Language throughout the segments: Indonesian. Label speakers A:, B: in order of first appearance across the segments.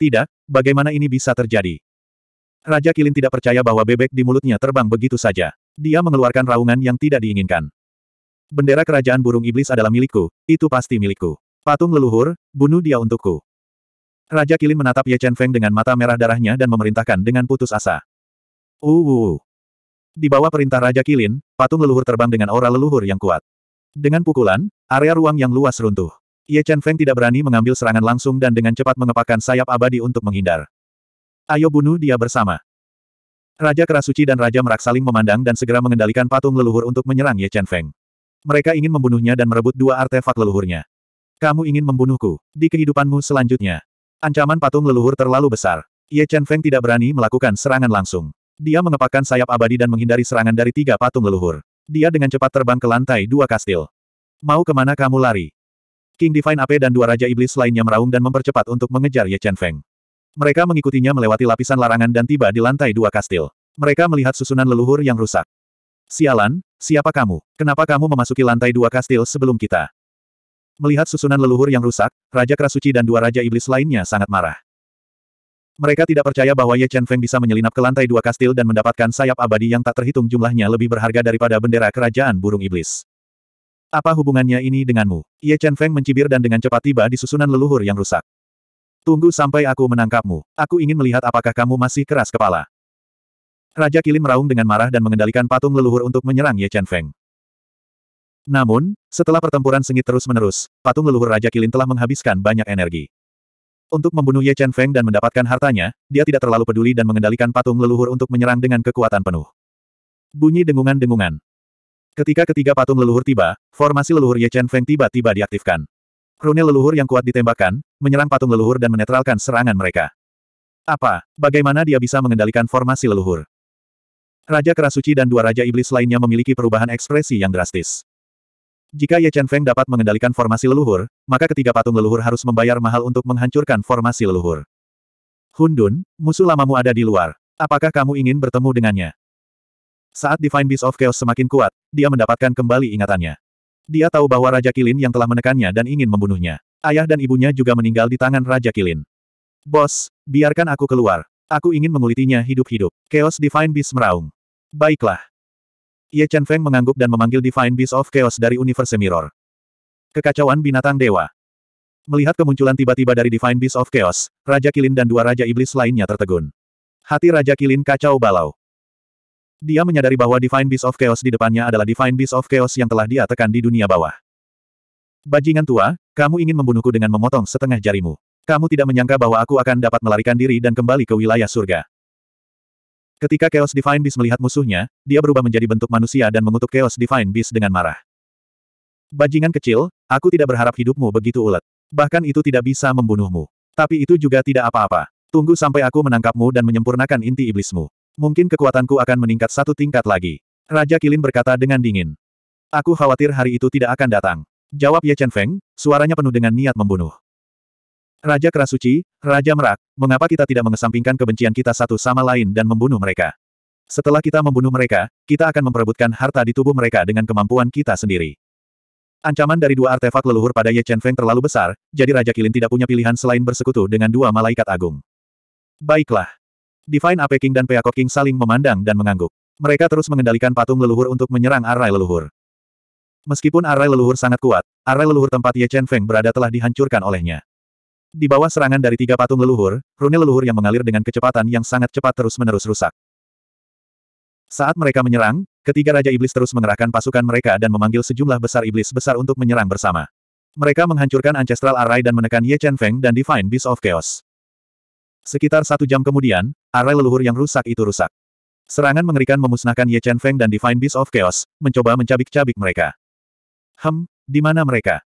A: Tidak, bagaimana ini bisa terjadi? Raja Kilin tidak percaya bahwa bebek di mulutnya terbang begitu saja. Dia mengeluarkan raungan yang tidak diinginkan. Bendera kerajaan burung iblis adalah milikku, itu pasti milikku. Patung leluhur, bunuh dia untukku. Raja Kilin menatap Ye Chen Feng dengan mata merah darahnya dan memerintahkan dengan putus asa. Uh, Di bawah perintah Raja Kilin, patung leluhur terbang dengan aura leluhur yang kuat. Dengan pukulan, area ruang yang luas runtuh. Ye Chen Feng tidak berani mengambil serangan langsung dan dengan cepat mengepakkan sayap abadi untuk menghindar. Ayo bunuh dia bersama. Raja Kerasuci dan Raja Merak saling memandang dan segera mengendalikan patung leluhur untuk menyerang Ye Chen Feng. Mereka ingin membunuhnya dan merebut dua artefak leluhurnya. Kamu ingin membunuhku. Di kehidupanmu selanjutnya. Ancaman patung leluhur terlalu besar. Ye Chen Feng tidak berani melakukan serangan langsung. Dia mengepakkan sayap abadi dan menghindari serangan dari tiga patung leluhur. Dia dengan cepat terbang ke lantai dua kastil. Mau ke mana kamu lari? King Divine Ape dan dua Raja Iblis lainnya meraung dan mempercepat untuk mengejar Ye Chen Feng. Mereka mengikutinya melewati lapisan larangan dan tiba di lantai dua kastil. Mereka melihat susunan leluhur yang rusak. Sialan, siapa kamu? Kenapa kamu memasuki lantai dua kastil sebelum kita? Melihat susunan leluhur yang rusak, Raja Kerasuci dan dua Raja Iblis lainnya sangat marah. Mereka tidak percaya bahwa Ye Chen Feng bisa menyelinap ke lantai dua kastil dan mendapatkan sayap abadi yang tak terhitung jumlahnya lebih berharga daripada bendera kerajaan burung iblis. Apa hubungannya ini denganmu? Ye Chen Feng mencibir dan dengan cepat tiba di susunan leluhur yang rusak. Tunggu sampai aku menangkapmu. Aku ingin melihat apakah kamu masih keras kepala. Raja Kilin meraung dengan marah dan mengendalikan patung leluhur untuk menyerang Ye Chen Feng. Namun, setelah pertempuran sengit terus-menerus, patung leluhur Raja Kilin telah menghabiskan banyak energi. Untuk membunuh Ye Chen Feng dan mendapatkan hartanya, dia tidak terlalu peduli dan mengendalikan patung leluhur untuk menyerang dengan kekuatan penuh. Bunyi dengungan-dengungan. Ketika ketiga patung leluhur tiba, formasi leluhur Ye Chen Feng tiba-tiba diaktifkan. Rune leluhur yang kuat ditembakkan, menyerang patung leluhur dan menetralkan serangan mereka. Apa? Bagaimana dia bisa mengendalikan formasi leluhur? Raja Kerasuci dan dua Raja Iblis lainnya memiliki perubahan ekspresi yang drastis. Jika Ye Chen Feng dapat mengendalikan formasi leluhur, maka ketiga patung leluhur harus membayar mahal untuk menghancurkan formasi leluhur. Hundun, musuh lamamu ada di luar. Apakah kamu ingin bertemu dengannya? Saat Divine Beast of Chaos semakin kuat, dia mendapatkan kembali ingatannya. Dia tahu bahwa Raja Kilin yang telah menekannya dan ingin membunuhnya. Ayah dan ibunya juga meninggal di tangan Raja Kilin. Bos, biarkan aku keluar. Aku ingin mengulitinya hidup-hidup. Chaos Divine Beast meraung. Baiklah. Ye Chen Feng mengangguk dan memanggil Divine Beast of Chaos dari Universe Mirror. Kekacauan binatang dewa. Melihat kemunculan tiba-tiba dari Divine Beast of Chaos, Raja Kilin dan dua Raja Iblis lainnya tertegun. Hati Raja Kilin kacau balau. Dia menyadari bahwa Divine Beast of Chaos di depannya adalah Divine Beast of Chaos yang telah dia tekan di dunia bawah. Bajingan tua, kamu ingin membunuhku dengan memotong setengah jarimu. Kamu tidak menyangka bahwa aku akan dapat melarikan diri dan kembali ke wilayah surga. Ketika Chaos Divine Beast melihat musuhnya, dia berubah menjadi bentuk manusia dan mengutuk Chaos Divine Beast dengan marah. Bajingan kecil, aku tidak berharap hidupmu begitu ulet. Bahkan itu tidak bisa membunuhmu. Tapi itu juga tidak apa-apa. Tunggu sampai aku menangkapmu dan menyempurnakan inti iblismu. Mungkin kekuatanku akan meningkat satu tingkat lagi. Raja Kilin berkata dengan dingin. Aku khawatir hari itu tidak akan datang. Jawab Ye Chen Feng, suaranya penuh dengan niat membunuh. Raja Kerasuci, Raja Merak, mengapa kita tidak mengesampingkan kebencian kita satu sama lain dan membunuh mereka? Setelah kita membunuh mereka, kita akan memperebutkan harta di tubuh mereka dengan kemampuan kita sendiri. Ancaman dari dua artefak leluhur pada Ye Chen Feng terlalu besar, jadi Raja Kilin tidak punya pilihan selain bersekutu dengan dua malaikat agung. Baiklah. Divine Ape King dan Peacock King saling memandang dan mengangguk. Mereka terus mengendalikan patung leluhur untuk menyerang arai leluhur. Meskipun arai leluhur sangat kuat, arai leluhur tempat Ye Chen Feng berada telah dihancurkan olehnya. Di bawah serangan dari tiga patung leluhur, rune leluhur yang mengalir dengan kecepatan yang sangat cepat terus-menerus rusak. Saat mereka menyerang, ketiga Raja Iblis terus mengerahkan pasukan mereka dan memanggil sejumlah besar iblis besar untuk menyerang bersama. Mereka menghancurkan Ancestral Array dan menekan Ye Chen Feng dan Divine Beast of Chaos. Sekitar satu jam kemudian, arai leluhur yang rusak itu rusak. Serangan mengerikan memusnahkan Ye Chen Feng dan Divine Beast of Chaos, mencoba mencabik-cabik mereka. Hem, di mana mereka?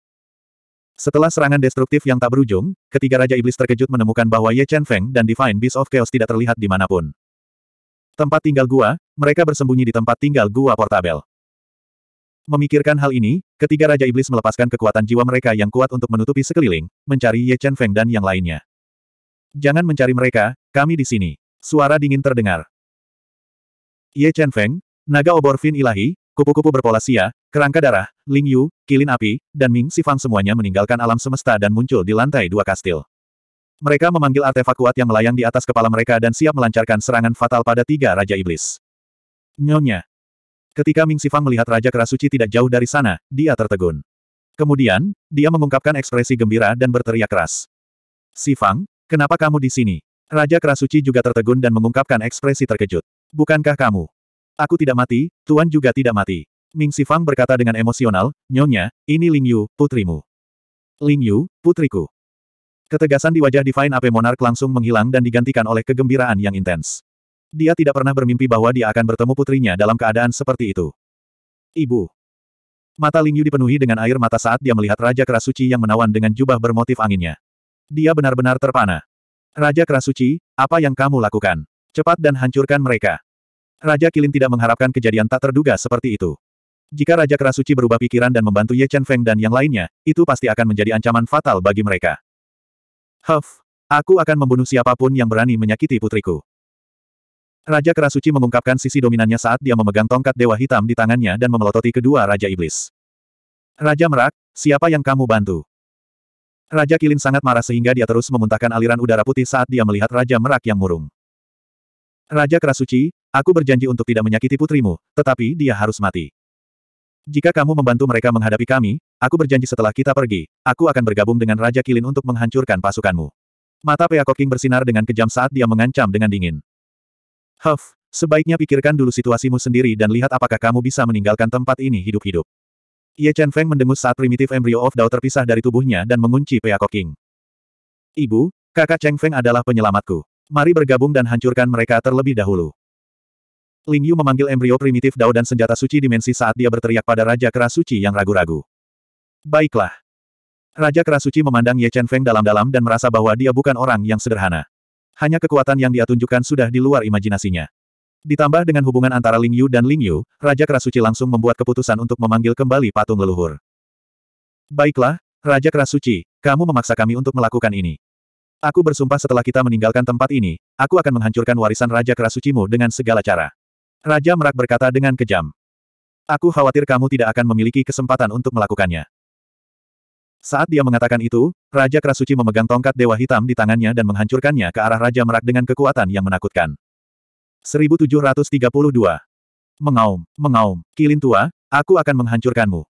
A: Setelah serangan destruktif yang tak berujung, ketiga Raja Iblis terkejut menemukan bahwa Ye Chen Feng dan Divine Beast of Chaos tidak terlihat di mana pun. Tempat tinggal gua, mereka bersembunyi di tempat tinggal gua portabel. Memikirkan hal ini, ketiga Raja Iblis melepaskan kekuatan jiwa mereka yang kuat untuk menutupi sekeliling, mencari Ye Chen Feng dan yang lainnya. Jangan mencari mereka, kami di sini. Suara dingin terdengar. Ye Chen Feng, Naga Oborfin ilahi, kupu-kupu berpolasia, kerangka darah, Ling Yu, kilin api, dan Ming Sifang semuanya meninggalkan alam semesta dan muncul di lantai dua kastil. Mereka memanggil artefak kuat yang melayang di atas kepala mereka dan siap melancarkan serangan fatal pada tiga Raja Iblis. Nyonya. Ketika Ming Sifang melihat Raja Kerasuci tidak jauh dari sana, dia tertegun. Kemudian, dia mengungkapkan ekspresi gembira dan berteriak keras. Sifang, kenapa kamu di sini? Raja Kerasuci juga tertegun dan mengungkapkan ekspresi terkejut. Bukankah kamu? Aku tidak mati, Tuan juga tidak mati. Ming Sifang berkata dengan emosional, Nyonya, ini Ling Yu, putrimu. Ling Yu, putriku. Ketegasan di wajah Divine Ape Monarch langsung menghilang dan digantikan oleh kegembiraan yang intens. Dia tidak pernah bermimpi bahwa dia akan bertemu putrinya dalam keadaan seperti itu. Ibu. Mata Ling Yu dipenuhi dengan air mata saat dia melihat Raja Kerasuci yang menawan dengan jubah bermotif anginnya. Dia benar-benar terpana. Raja Kerasuci, apa yang kamu lakukan? Cepat dan hancurkan mereka. Raja Kilin tidak mengharapkan kejadian tak terduga seperti itu. Jika Raja Kerasuci berubah pikiran dan membantu Ye Chen Feng dan yang lainnya, itu pasti akan menjadi ancaman fatal bagi mereka. Huff, aku akan membunuh siapa pun yang berani menyakiti putriku. Raja Kerasuci mengungkapkan sisi dominannya saat dia memegang tongkat Dewa Hitam di tangannya dan memelototi kedua Raja Iblis. Raja Merak, siapa yang kamu bantu? Raja Kilin sangat marah sehingga dia terus memuntahkan aliran udara putih saat dia melihat Raja Merak yang murung. Raja Kerasuci, aku berjanji untuk tidak menyakiti putrimu, tetapi dia harus mati. Jika kamu membantu mereka menghadapi kami, aku berjanji setelah kita pergi, aku akan bergabung dengan Raja Kilin untuk menghancurkan pasukanmu. Mata Peacock King bersinar dengan kejam saat dia mengancam dengan dingin. Huff, sebaiknya pikirkan dulu situasimu sendiri dan lihat apakah kamu bisa meninggalkan tempat ini hidup-hidup. Ye Chen Feng mendengus saat primitif embrio of Dao terpisah dari tubuhnya dan mengunci Peacock King. Ibu, kakak Cheng Feng adalah penyelamatku. Mari bergabung dan hancurkan mereka terlebih dahulu. Ling Yu memanggil embrio primitif Dao dan senjata suci dimensi saat dia berteriak pada Raja Keras Suci yang ragu-ragu. Baiklah. Raja Keras Suci memandang Ye Chen Feng dalam-dalam dan merasa bahwa dia bukan orang yang sederhana. Hanya kekuatan yang dia tunjukkan sudah di luar imajinasinya. Ditambah dengan hubungan antara Ling Yu dan Ling Yu, Raja Kerasuci langsung membuat keputusan untuk memanggil kembali patung leluhur. Baiklah, Raja Kerasuci, kamu memaksa kami untuk melakukan ini. Aku bersumpah setelah kita meninggalkan tempat ini, aku akan menghancurkan warisan Raja Kerasucimu dengan segala cara. Raja Merak berkata dengan kejam. Aku khawatir kamu tidak akan memiliki kesempatan untuk melakukannya. Saat dia mengatakan itu, Raja Kerasuci memegang tongkat Dewa Hitam di tangannya dan menghancurkannya ke arah Raja Merak dengan kekuatan yang menakutkan. 1732. Mengaum, mengaum, kilin tua, aku akan menghancurkanmu.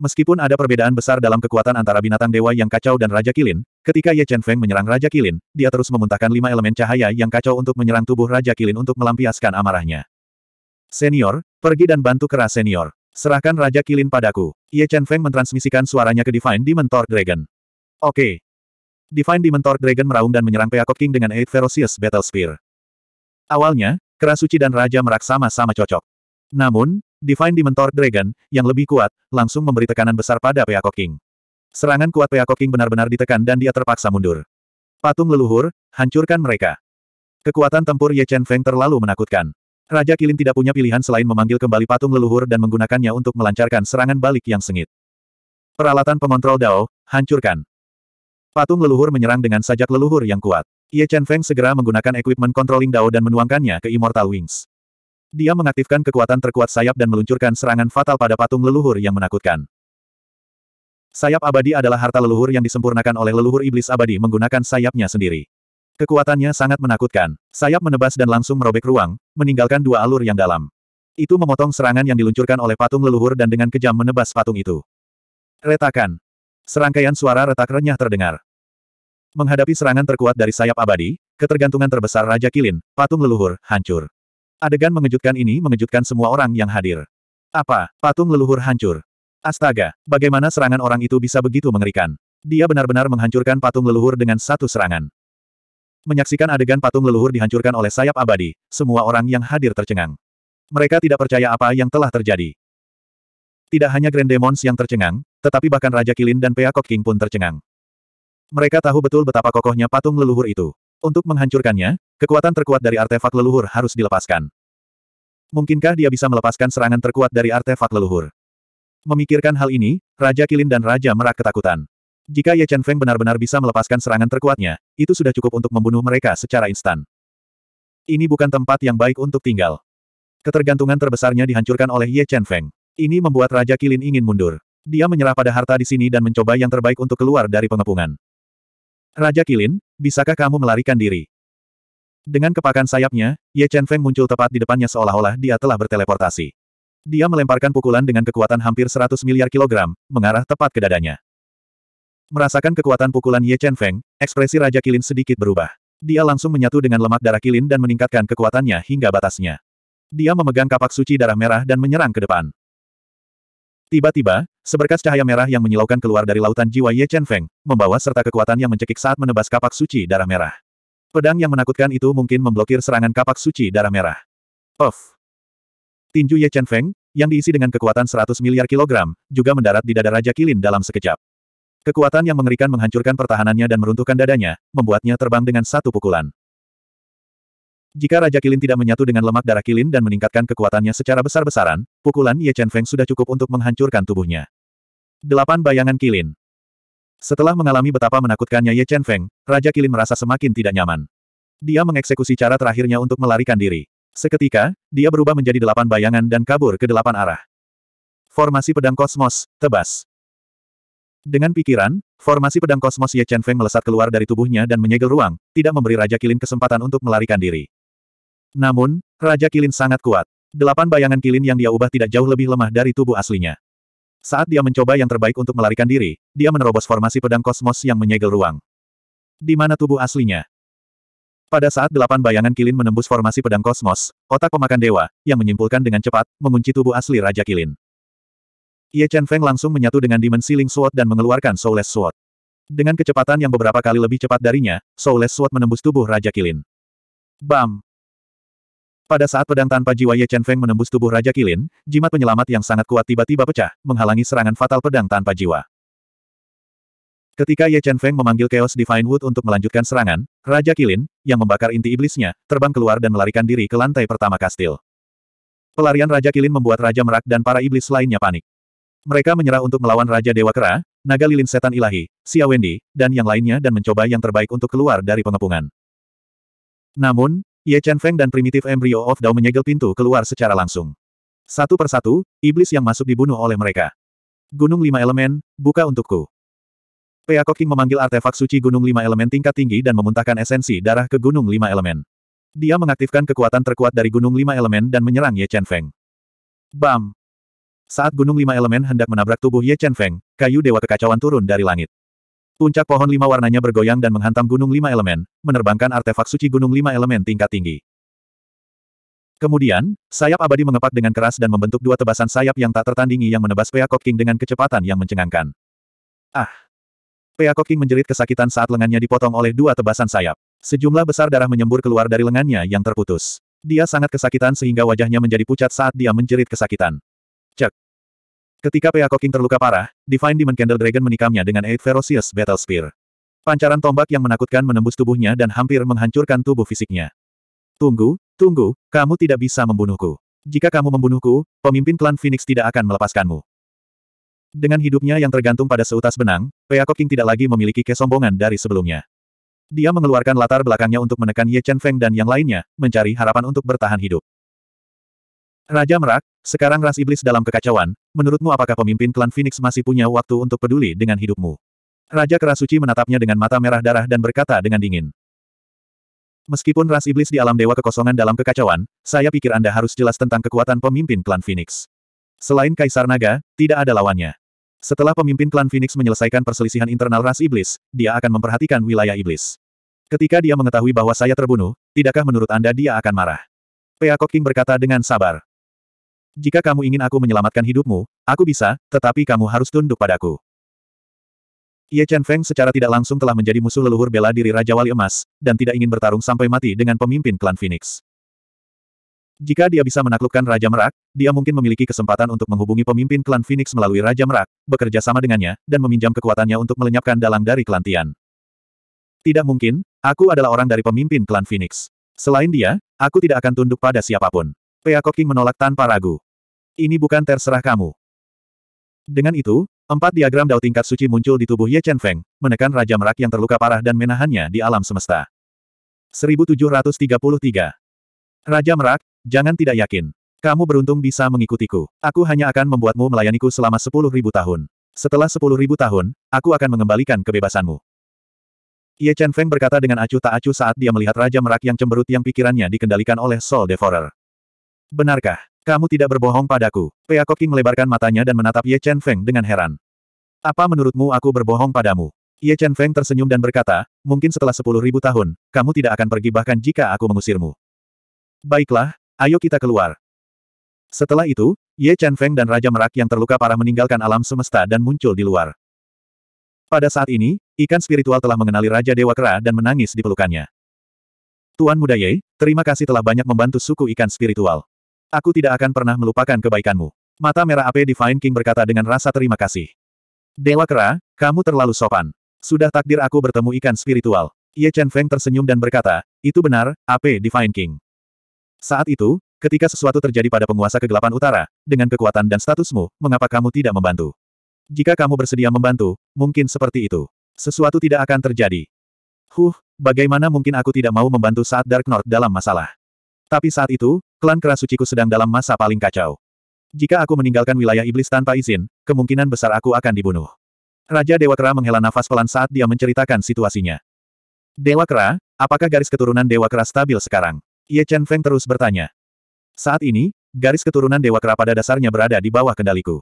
A: Meskipun ada perbedaan besar dalam kekuatan antara binatang dewa yang kacau dan Raja Kilin, ketika Ye Chen Feng menyerang Raja Kilin, dia terus memuntahkan lima elemen cahaya yang kacau untuk menyerang tubuh Raja Kilin untuk melampiaskan amarahnya. Senior, pergi dan bantu keras senior. Serahkan Raja Kilin padaku. Ye Chen Feng mentransmisikan suaranya ke Divine Demon Torque Dragon. Oke. Divine Demon Torque Dragon meraung dan menyerang Peacock King dengan Eight Ferocious Battle Spear. Awalnya, Kerasuci dan Raja Merak sama-sama cocok. Namun, Divine Demon Torque Dragon, yang lebih kuat, langsung memberi tekanan besar pada Peacock King. Serangan kuat Peacock King benar-benar ditekan dan dia terpaksa mundur. Patung leluhur, hancurkan mereka. Kekuatan tempur Ye Chen Feng terlalu menakutkan. Raja Kilin tidak punya pilihan selain memanggil kembali patung leluhur dan menggunakannya untuk melancarkan serangan balik yang sengit. Peralatan pengontrol Dao, hancurkan. Patung leluhur menyerang dengan sajak leluhur yang kuat. Ye Chen Feng segera menggunakan equipment controlling Dao dan menuangkannya ke Immortal Wings. Dia mengaktifkan kekuatan terkuat sayap dan meluncurkan serangan fatal pada patung leluhur yang menakutkan. Sayap abadi adalah harta leluhur yang disempurnakan oleh leluhur iblis abadi menggunakan sayapnya sendiri. Kekuatannya sangat menakutkan. Sayap menebas dan langsung merobek ruang, meninggalkan dua alur yang dalam. Itu memotong serangan yang diluncurkan oleh patung leluhur dan dengan kejam menebas patung itu. Retakan. Serangkaian suara retak renyah terdengar. Menghadapi serangan terkuat dari sayap abadi, ketergantungan terbesar Raja Kilin, patung leluhur, hancur. Adegan mengejutkan ini mengejutkan semua orang yang hadir. Apa, patung leluhur hancur? Astaga, bagaimana serangan orang itu bisa begitu mengerikan? Dia benar-benar menghancurkan patung leluhur dengan satu serangan. Menyaksikan adegan patung leluhur dihancurkan oleh sayap abadi, semua orang yang hadir tercengang. Mereka tidak percaya apa yang telah terjadi. Tidak hanya Grand Demons yang tercengang, tetapi bahkan Raja Kilin dan Peacock King pun tercengang. Mereka tahu betul betapa kokohnya patung leluhur itu. Untuk menghancurkannya, kekuatan terkuat dari artefak leluhur harus dilepaskan. Mungkinkah dia bisa melepaskan serangan terkuat dari artefak leluhur? Memikirkan hal ini, Raja Kilin dan Raja Merak ketakutan. Jika Ye Chen Feng benar-benar bisa melepaskan serangan terkuatnya, itu sudah cukup untuk membunuh mereka secara instan. Ini bukan tempat yang baik untuk tinggal. Ketergantungan terbesarnya dihancurkan oleh Ye Chen Feng. Ini membuat Raja Kilin ingin mundur. Dia menyerah pada harta di sini dan mencoba yang terbaik untuk keluar dari pengepungan. Raja Kilin, bisakah kamu melarikan diri? Dengan kepakan sayapnya, Ye Chen Feng muncul tepat di depannya seolah-olah dia telah berteleportasi. Dia melemparkan pukulan dengan kekuatan hampir 100 miliar kilogram, mengarah tepat ke dadanya. Merasakan kekuatan pukulan Ye Chen Feng, ekspresi Raja Kilin sedikit berubah. Dia langsung menyatu dengan lemak darah Kilin dan meningkatkan kekuatannya hingga batasnya. Dia memegang kapak suci darah merah dan menyerang ke depan. Tiba-tiba, seberkas cahaya merah yang menyilaukan keluar dari lautan jiwa Ye Chen Feng, membawa serta kekuatan yang mencekik saat menebas kapak suci darah merah. Pedang yang menakutkan itu mungkin memblokir serangan kapak suci darah merah. Puff! Tinju Ye Chen Feng, yang diisi dengan kekuatan 100 miliar kilogram, juga mendarat di dada Raja Kilin dalam sekejap. Kekuatan yang mengerikan menghancurkan pertahanannya dan meruntuhkan dadanya, membuatnya terbang dengan satu pukulan. Jika Raja Kilin tidak menyatu dengan lemak darah Kilin dan meningkatkan kekuatannya secara besar-besaran, pukulan Ye Chen Feng sudah cukup untuk menghancurkan tubuhnya. Delapan bayangan Kilin Setelah mengalami betapa menakutkannya Ye Chen Feng, Raja Kilin merasa semakin tidak nyaman. Dia mengeksekusi cara terakhirnya untuk melarikan diri. Seketika, dia berubah menjadi delapan bayangan dan kabur ke delapan arah. Formasi pedang kosmos, tebas. Dengan pikiran, formasi pedang kosmos Ye Chen Feng melesat keluar dari tubuhnya dan menyegel ruang, tidak memberi Raja Kilin kesempatan untuk melarikan diri. Namun, Raja Kilin sangat kuat. Delapan bayangan Kilin yang dia ubah tidak jauh lebih lemah dari tubuh aslinya. Saat dia mencoba yang terbaik untuk melarikan diri, dia menerobos formasi pedang kosmos yang menyegel ruang. Di mana tubuh aslinya? Pada saat delapan bayangan Kilin menembus formasi pedang kosmos, otak pemakan dewa, yang menyimpulkan dengan cepat, mengunci tubuh asli Raja Kilin. Ye Chen Feng langsung menyatu dengan Demon Sealing Sword dan mengeluarkan Soulless Sword. Dengan kecepatan yang beberapa kali lebih cepat darinya, Soulless Sword menembus tubuh Raja Kilin. Bam! Pada saat pedang tanpa jiwa Ye Chen Feng menembus tubuh Raja Kilin, jimat penyelamat yang sangat kuat tiba-tiba pecah, menghalangi serangan fatal pedang tanpa jiwa. Ketika Ye Chen Feng memanggil Chaos Divine Wood untuk melanjutkan serangan, Raja Kilin, yang membakar inti iblisnya, terbang keluar dan melarikan diri ke lantai pertama kastil. Pelarian Raja Kilin membuat Raja Merak dan para iblis lainnya panik. Mereka menyerah untuk melawan Raja Dewa Kera, Naga Lilin Setan Ilahi, Xia Wendy, dan yang lainnya dan mencoba yang terbaik untuk keluar dari pengepungan. Namun, Ye Chen Feng dan Primitive Embryo of Dao menyegel pintu keluar secara langsung. Satu persatu, iblis yang masuk dibunuh oleh mereka. Gunung Lima Elemen, buka untukku. Peacock King memanggil artefak suci Gunung Lima Elemen tingkat tinggi dan memuntahkan esensi darah ke Gunung Lima Elemen. Dia mengaktifkan kekuatan terkuat dari Gunung Lima Elemen dan menyerang Ye Chen Feng. Bam! Saat Gunung Lima Elemen hendak menabrak tubuh Ye Chen Feng, kayu Dewa Kekacauan turun dari langit. Puncak pohon lima warnanya bergoyang dan menghantam gunung lima elemen, menerbangkan artefak suci gunung lima elemen tingkat tinggi. Kemudian, sayap abadi mengepak dengan keras dan membentuk dua tebasan sayap yang tak tertandingi yang menebas Peacock King dengan kecepatan yang mencengangkan. Ah! Peacock King menjerit kesakitan saat lengannya dipotong oleh dua tebasan sayap. Sejumlah besar darah menyembur keluar dari lengannya yang terputus. Dia sangat kesakitan sehingga wajahnya menjadi pucat saat dia menjerit kesakitan. Ketika Peacock King terluka parah, Divine Demon Candle Dragon menikamnya dengan Eight Ferocious Battle Spear. Pancaran tombak yang menakutkan menembus tubuhnya dan hampir menghancurkan tubuh fisiknya. Tunggu, tunggu, kamu tidak bisa membunuhku. Jika kamu membunuhku, pemimpin klan Phoenix tidak akan melepaskanmu. Dengan hidupnya yang tergantung pada seutas benang, Peacock King tidak lagi memiliki kesombongan dari sebelumnya. Dia mengeluarkan latar belakangnya untuk menekan Ye Chen Feng dan yang lainnya, mencari harapan untuk bertahan hidup. Raja Merak, sekarang ras iblis dalam kekacauan, menurutmu apakah pemimpin klan Phoenix masih punya waktu untuk peduli dengan hidupmu? Raja Kerasuci menatapnya dengan mata merah darah dan berkata dengan dingin. Meskipun ras iblis di alam dewa kekosongan dalam kekacauan, saya pikir Anda harus jelas tentang kekuatan pemimpin klan Phoenix. Selain Kaisar Naga, tidak ada lawannya. Setelah pemimpin klan Phoenix menyelesaikan perselisihan internal ras iblis, dia akan memperhatikan wilayah iblis. Ketika dia mengetahui bahwa saya terbunuh, tidakkah menurut Anda dia akan marah? Peacock King berkata dengan sabar. Jika kamu ingin aku menyelamatkan hidupmu, aku bisa, tetapi kamu harus tunduk padaku. Ye Chen Feng secara tidak langsung telah menjadi musuh leluhur bela diri Raja Wali Emas, dan tidak ingin bertarung sampai mati dengan pemimpin klan Phoenix. Jika dia bisa menaklukkan Raja Merak, dia mungkin memiliki kesempatan untuk menghubungi pemimpin klan Phoenix melalui Raja Merak, bekerja sama dengannya, dan meminjam kekuatannya untuk melenyapkan dalang dari klan Tian. Tidak mungkin, aku adalah orang dari pemimpin klan Phoenix. Selain dia, aku tidak akan tunduk pada siapa pun. Peacock King menolak tanpa ragu. Ini bukan terserah kamu. Dengan itu, empat diagram dao tingkat suci muncul di tubuh Ye Chen Feng, menekan Raja Merak yang terluka parah dan menahannya di alam semesta. 1733. Raja Merak, jangan tidak yakin. Kamu beruntung bisa mengikutiku. Aku hanya akan membuatmu melayaniku selama sepuluh ribu tahun. Setelah sepuluh ribu tahun, aku akan mengembalikan kebebasanmu. Ye Chen Feng berkata dengan acuh tak acuh saat dia melihat Raja Merak yang cemberut yang pikirannya dikendalikan oleh Soul Devourer. Benarkah? Kamu tidak berbohong padaku. Pea King melebarkan matanya dan menatap Ye Chen Feng dengan heran. Apa menurutmu aku berbohong padamu? Ye Chen Feng tersenyum dan berkata, mungkin setelah sepuluh ribu tahun, kamu tidak akan pergi bahkan jika aku mengusirmu. Baiklah, ayo kita keluar. Setelah itu, Ye Chen Feng dan Raja Merak yang terluka parah meninggalkan alam semesta dan muncul di luar. Pada saat ini, ikan spiritual telah mengenali Raja Dewa Kera dan menangis di pelukannya. Tuan Muda Ye, terima kasih telah banyak membantu suku ikan spiritual. Aku tidak akan pernah melupakan kebaikanmu. Mata merah api Divine King berkata dengan rasa terima kasih. Dewa Kera, kamu terlalu sopan. Sudah takdir aku bertemu ikan spiritual. Ye Chen Feng tersenyum dan berkata, itu benar, AP Divine King. Saat itu, Ketika sesuatu terjadi pada penguasa kegelapan utara, dengan kekuatan dan statusmu, mengapa kamu tidak membantu? Jika kamu bersedia membantu, mungkin seperti itu. Sesuatu tidak akan terjadi. Huh, bagaimana mungkin aku tidak mau membantu saat Dark North dalam masalah? Tapi saat itu, klan kerasuciku sedang dalam masa paling kacau. Jika aku meninggalkan wilayah iblis tanpa izin, kemungkinan besar aku akan dibunuh. Raja Dewa Kera menghela nafas pelan saat dia menceritakan situasinya. Dewa Kera, apakah garis keturunan Dewa Kera stabil sekarang? Ye Chen Feng terus bertanya. Saat ini, garis keturunan Dewa Kera pada dasarnya berada di bawah kendaliku.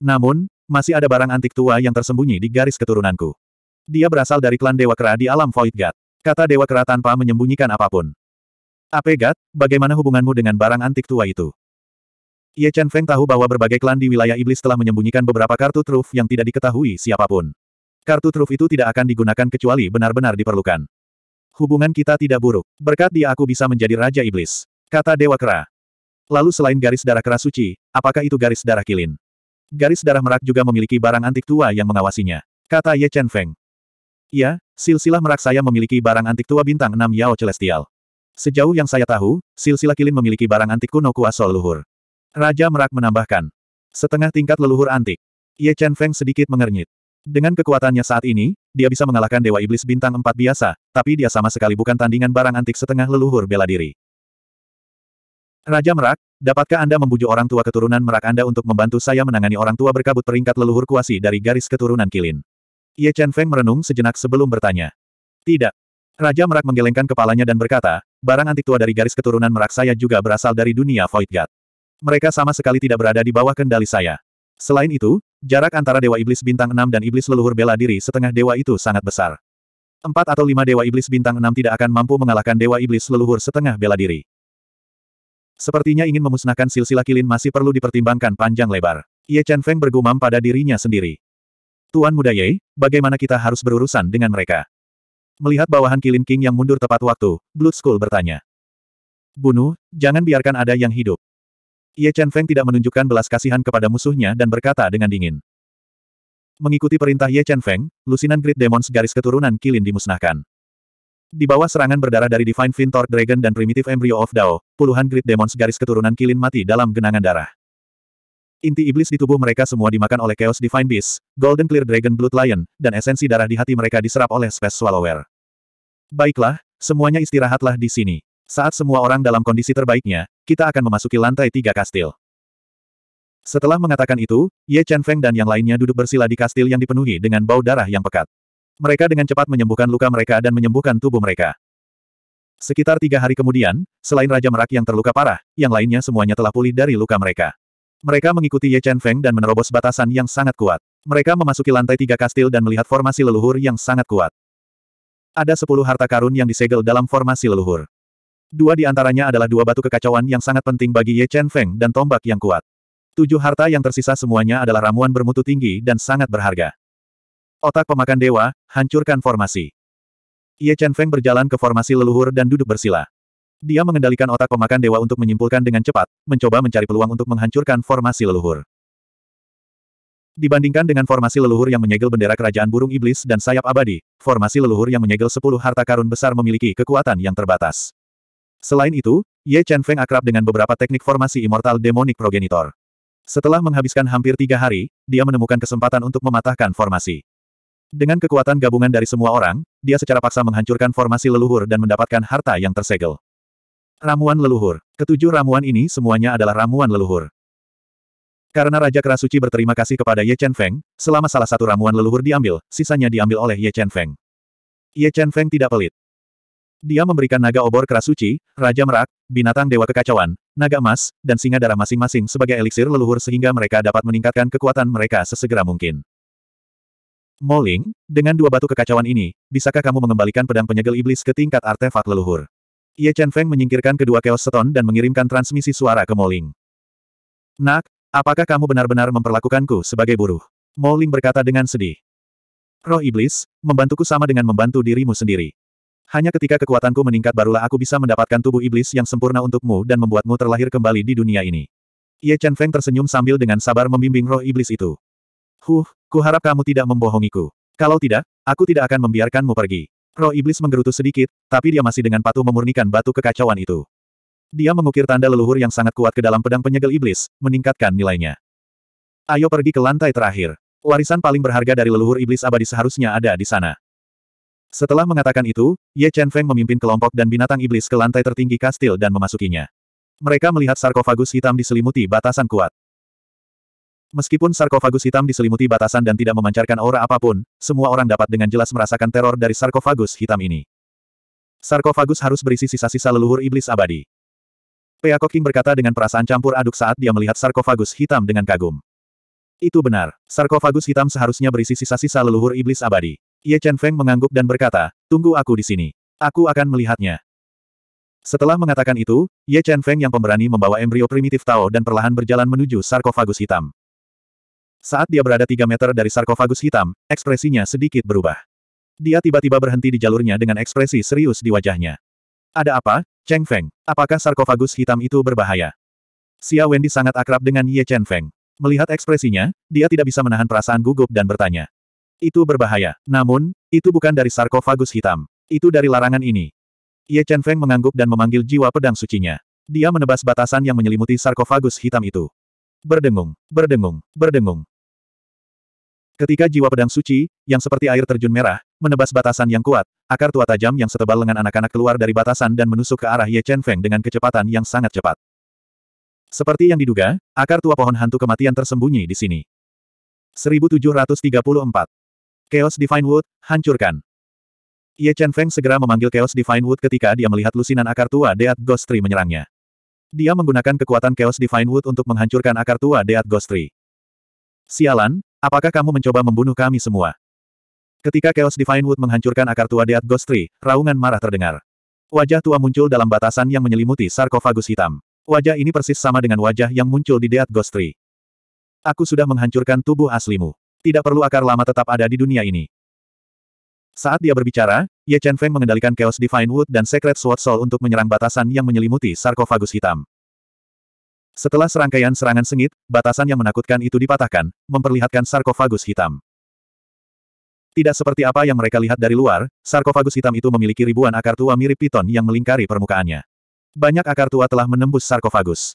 A: Namun, masih ada barang antik tua yang tersembunyi di garis keturunanku. Dia berasal dari klan Dewa Kera di alam Void God. Kata Dewa Kera tanpa menyembunyikan apa pun. Apegat, bagaimana hubunganmu dengan barang antik tua itu? Ye Chen Feng tahu bahwa berbagai klan di wilayah iblis telah menyembunyikan beberapa kartu truf yang tidak diketahui siapa pun. Kartu truf itu tidak akan digunakan kecuali benar-benar diperlukan. Hubungan kita tidak buruk. Berkat dia aku bisa menjadi Raja Iblis. Kata Dewa Kera. Lalu selain garis darah keras suci, apakah itu garis darah kilin? Garis darah merak juga memiliki barang antik tua yang mengawasinya. Kata Ye Chen Feng. Iya, silsilah merak saya memiliki barang antik tua bintang 6 Yao Celestial. Sejauh yang saya tahu, silsilah kilin memiliki barang antik kuno kuasa leluhur. Raja Merak menambahkan. Setengah tingkat leluhur antik. Ye Chen Feng sedikit mengernyit. Dengan kekuatannya saat ini, dia bisa mengalahkan Dewa Iblis bintang 4 biasa, tapi dia sama sekali bukan tandingan barang antik setengah leluhur bela diri. Raja Merak, dapatkah Anda membujuk orang tua keturunan Merak Anda untuk membantu saya menangani orang tua berkabut peringkat leluhur kuasi dari garis keturunan Kilin? Ye Chen Feng merenung sejenak sebelum bertanya. Tidak. Raja Merak menggelengkan kepalanya dan berkata, barang antik tua dari garis keturunan Merak saya juga berasal dari dunia Void God. Mereka sama sekali tidak berada di bawah kendali saya. Selain itu, jarak antara Dewa Iblis Bintang 6 dan Iblis Leluhur Bela Diri setengah dewa itu sangat besar. Empat atau lima Dewa Iblis Bintang 6 tidak akan mampu mengalahkan Dewa Iblis Leluhur setengah bela diri. Sepertinya ingin memusnahkan silsilah kilin masih perlu dipertimbangkan panjang lebar. Ye Chen Feng bergumam pada dirinya sendiri. Tuan Muda Ye, bagaimana kita harus berurusan dengan mereka? Melihat bawahan kilin king yang mundur tepat waktu, Blood School bertanya. Bunuh, jangan biarkan ada yang hidup. Ye Chen Feng tidak menunjukkan belas kasihan kepada musuhnya dan berkata dengan dingin. Mengikuti perintah Ye Chen Feng, lusinan Great Demons garis keturunan kilin dimusnahkan. Di bawah serangan berdarah dari Divine Fintor Dragon dan Primitive Embryo of Dao, puluhan Great Demons garis keturunan kilin mati dalam genangan darah. Inti iblis di tubuh mereka semua dimakan oleh Chaos Divine Beast, Golden Clear Dragon Blood Lion, dan esensi darah di hati mereka diserap oleh Space Swallower. Baiklah, semuanya istirahatlah di sini. Saat semua orang dalam kondisi terbaiknya, kita akan memasuki lantai tiga kastil. Setelah mengatakan itu, Ye Chen Feng dan yang lainnya duduk bersila di kastil yang dipenuhi dengan bau darah yang pekat. Mereka dengan cepat menyembuhkan luka mereka dan menyembuhkan tubuh mereka. Sekitar tiga hari kemudian, selain Raja Merak yang terluka parah, yang lainnya semuanya telah pulih dari luka mereka. Mereka mengikuti Ye Chen Feng dan menerobos batasan yang sangat kuat. Mereka memasuki lantai tiga kastil dan melihat formasi leluhur yang sangat kuat. Ada sepuluh harta karun yang disegel dalam formasi leluhur. Dua di antaranya adalah dua batu kekacauan yang sangat penting bagi Ye Chen Feng dan tombak yang kuat. Tujuh harta yang tersisa semuanya adalah ramuan bermutu tinggi dan sangat berharga. Otak pemakan dewa, hancurkan formasi. Ye Chen Feng berjalan ke formasi leluhur dan duduk bersila. Dia mengendalikan otak pemakan dewa untuk menyimpulkan dengan cepat, mencoba mencari peluang untuk menghancurkan formasi leluhur. Dibandingkan dengan formasi leluhur yang menyegel bendera kerajaan burung iblis dan sayap abadi, formasi leluhur yang menyegel sepuluh harta karun besar memiliki kekuatan yang terbatas. Selain itu, Ye Chen Feng akrab dengan beberapa teknik formasi immortal demonic progenitor. Setelah menghabiskan hampir tiga hari, dia menemukan kesempatan untuk mematahkan formasi. Dengan kekuatan gabungan dari semua orang, dia secara paksa menghancurkan formasi leluhur dan mendapatkan harta yang tersegel. Ramuan leluhur. Ketujuh ramuan ini semuanya adalah ramuan leluhur. Karena Raja Kera Suci berterima kasih kepada Ye Chen Feng, selama salah satu ramuan leluhur diambil, sisanya diambil oleh Ye Chen Feng. Ye Chen Feng tidak pelit. Dia memberikan naga obor Kera Suci, Raja Merak, binatang Dewa Kekacauan, naga emas, dan singa darah masing-masing sebagai eliksir leluhur sehingga mereka dapat meningkatkan kekuatan mereka sesegera mungkin. Moling, dengan dua batu kekacauan ini, bisakah kamu mengembalikan pedang penyegel iblis ke tingkat artefak leluhur? Ye Chen Feng menyingkirkan kedua Chaos Stone dan mengirimkan transmisi suara ke Moling. Nak, Apakah kamu benar-benar memperlakukanku sebagai buruh? Mouling berkata dengan sedih. Roh iblis, membantuku sama dengan membantu dirimu sendiri. Hanya ketika kekuatanku meningkat barulah aku bisa mendapatkan tubuh iblis yang sempurna untukmu dan membuatmu terlahir kembali di dunia ini. Ye Chen Feng tersenyum sambil dengan sabar membimbing roh iblis itu. Huh, kuharap kamu tidak membohongiku. Kalau tidak, aku tidak akan membiarkanmu pergi. Roh iblis menggerutu sedikit, tapi dia masih dengan patuh memurnikan batu kekacauan itu. Dia mengukir tanda leluhur yang sangat kuat ke dalam pedang penyegel iblis, meningkatkan nilainya. Ayo pergi ke lantai terakhir. Warisan paling berharga dari leluhur iblis abadi seharusnya ada di sana. Setelah mengatakan itu, Ye Chen Feng memimpin kelompok dan binatang iblis ke lantai tertinggi kastil dan memasukinya. Mereka melihat sarkofagus hitam diselimuti batasan kuat. Meskipun sarkofagus hitam diselimuti batasan dan tidak memancarkan aura apa pun, semua orang dapat dengan jelas merasakan teror dari sarkofagus hitam ini. Sarkofagus harus berisi sisa-sisa leluhur iblis abadi. Peacock King berkata dengan perasaan campur aduk saat dia melihat sarkofagus hitam dengan kagum. Itu benar, sarkofagus hitam seharusnya berisi sisa-sisa leluhur iblis abadi. Ye Chen Feng mengangguk dan berkata, tunggu aku di sini. Aku akan melihatnya. Setelah mengatakan itu, Ye Chen Feng yang pemberani membawa embrio primitif Tao dan perlahan berjalan menuju sarkofagus hitam. Saat dia berada tiga meter dari sarkofagus hitam, ekspresinya sedikit berubah. Dia tiba-tiba berhenti di jalurnya dengan ekspresi serius di wajahnya. Ada apa, Cheng Feng, apakah sarkofagus hitam itu berbahaya? Xia Wendy sangat akrab dengan Ye Chen Feng. Melihat ekspresinya, dia tidak bisa menahan perasaan gugup dan bertanya. Itu berbahaya. Namun, itu bukan dari sarkofagus hitam. Itu dari larangan ini. Ye Chen Feng mengangguk dan memanggil jiwa pedang sucinya. Dia menebas batasan yang menyelimuti sarkofagus hitam itu. Berdengung, berdengung, berdengung. Ketika jiwa pedang suci, yang seperti air terjun merah, menebas batasan yang kuat, akar tua tajam yang setebal lengan anak-anak keluar dari batasan dan menusuk ke arah Ye Chen Feng dengan kecepatan yang sangat cepat. Seperti yang diduga, akar tua pohon hantu kematian tersembunyi di sini. 1734. Chaos Divine Wood, hancurkan. Ye Chen Feng segera memanggil Chaos Divine Wood ketika dia melihat lusinan akar tua Deat Ghost Tree menyerangnya. Dia menggunakan kekuatan Chaos Divine Wood untuk menghancurkan akar tua Deat Ghost Tree. Sialan, Apakah kamu mencoba membunuh kami semua? Ketika Chaos Divine Wood menghancurkan akar tua Deat Ghost Tree, raungan marah terdengar. Wajah tua muncul dalam batasan yang menyelimuti sarkofagus hitam. Wajah ini persis sama dengan wajah yang muncul di Deat Ghost Tree. Aku sudah menghancurkan tubuh aslimu. Tidak perlu akar lama tetap ada di dunia ini. Saat dia berbicara, Ye Chen Feng mengendalikan Chaos Divine Wood dan Secret Sword Soul untuk menyerang batasan yang menyelimuti sarkofagus hitam. Setelah serangkaian serangan sengit, batasan yang menakutkan itu dipatahkan, memperlihatkan sarkofagus hitam. Tidak seperti apa yang mereka lihat dari luar, sarkofagus hitam itu memiliki ribuan akar tua mirip piton yang melingkari permukaannya. Banyak akar tua telah menembus sarkofagus.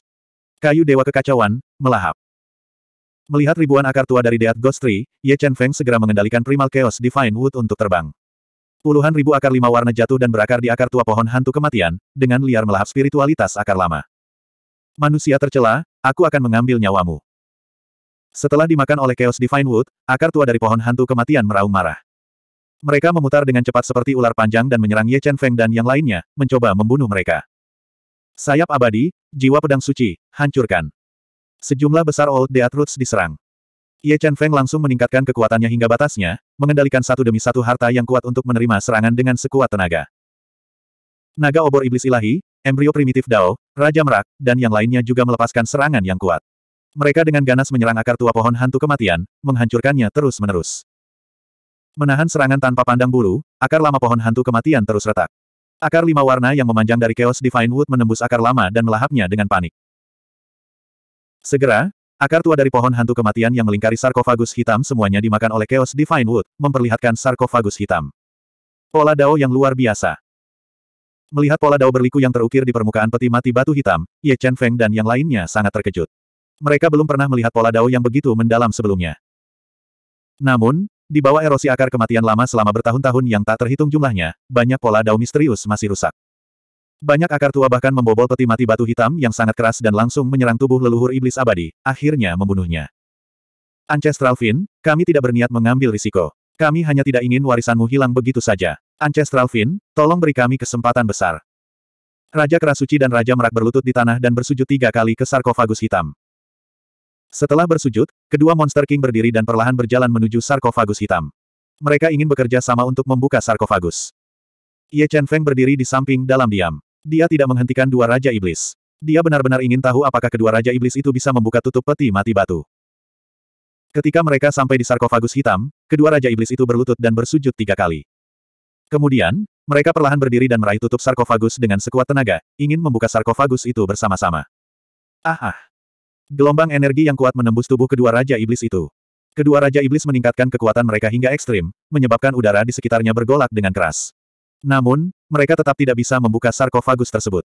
A: Kayu Dewa Kekacauan, melahap. Melihat ribuan akar tua dari Deat Ghost Tree, Ye Chen Feng segera mengendalikan Primal Chaos Divine Wood untuk terbang. Puluhan ribu akar lima warna jatuh dan berakar di akar tua pohon hantu kematian, dengan liar melahap spiritualitas akar lama. Manusia tercela, aku akan mengambil nyawamu. Setelah dimakan oleh Chaos Divine Wood, akar tua dari pohon hantu kematian meraung marah. Mereka memutar dengan cepat seperti ular panjang dan menyerang Ye Chen Feng dan yang lainnya, mencoba membunuh mereka. Sayap abadi, jiwa pedang suci, hancurkan. Sejumlah besar Old Death Roots diserang. Ye Chen Feng langsung meningkatkan kekuatannya hingga batasnya, mengendalikan satu demi satu harta yang kuat untuk menerima serangan dengan sekuat tenaga. Naga obor iblis ilahi, embrio primitif Dao, Raja Merak, dan yang lainnya juga melepaskan serangan yang kuat. Mereka dengan ganas menyerang akar tua pohon hantu kematian, menghancurkannya terus-menerus. Menahan serangan tanpa pandang bulu, akar lama pohon hantu kematian terus retak. Akar lima warna yang memanjang dari Chaos Divine Wood menembus akar lama dan melahapnya dengan panik. Segera, akar tua dari pohon hantu kematian yang melingkari sarkofagus hitam semuanya dimakan oleh Chaos Divine Wood, memperlihatkan sarkofagus hitam. Pola Dao yang luar biasa. Melihat pola dao berliku yang terukir di permukaan peti mati batu hitam, Ye Chen Feng dan yang lainnya sangat terkejut. Mereka belum pernah melihat pola dao yang begitu mendalam sebelumnya. Namun, di bawah erosi akar kematian lama selama bertahun-tahun yang tak terhitung jumlahnya, banyak pola dao misterius masih rusak. Banyak akar tua bahkan membobol peti mati batu hitam yang sangat keras dan langsung menyerang tubuh leluhur iblis abadi, akhirnya membunuhnya. Ancestral Fin, kami tidak berniat mengambil risiko. Kami hanya tidak ingin warisanmu hilang begitu saja. Ancestral Fin, tolong beri kami kesempatan besar. Raja Kerasuci dan Raja Merak berlutut di tanah dan bersujud tiga kali ke sarkofagus hitam. Setelah bersujud, kedua Monster King berdiri dan perlahan berjalan menuju sarkofagus hitam. Mereka ingin bekerja sama untuk membuka sarkofagus. Ye Chen Feng berdiri di samping dalam diam. Dia tidak menghentikan dua Raja Iblis. Dia benar-benar ingin tahu apakah kedua Raja Iblis itu bisa membuka tutup peti mati batu. Ketika mereka sampai di sarkofagus hitam, kedua Raja Iblis itu berlutut dan bersujud tiga kali. Kemudian, mereka perlahan berdiri dan meraih tutup sarkofagus dengan sekuat tenaga, ingin membuka sarkofagus itu bersama-sama. Ah ah! Gelombang energi yang kuat menembus tubuh kedua Raja Iblis itu. Kedua Raja Iblis meningkatkan kekuatan mereka hingga ekstrim, menyebabkan udara di sekitarnya bergolak dengan keras. Namun, mereka tetap tidak bisa membuka sarkofagus tersebut.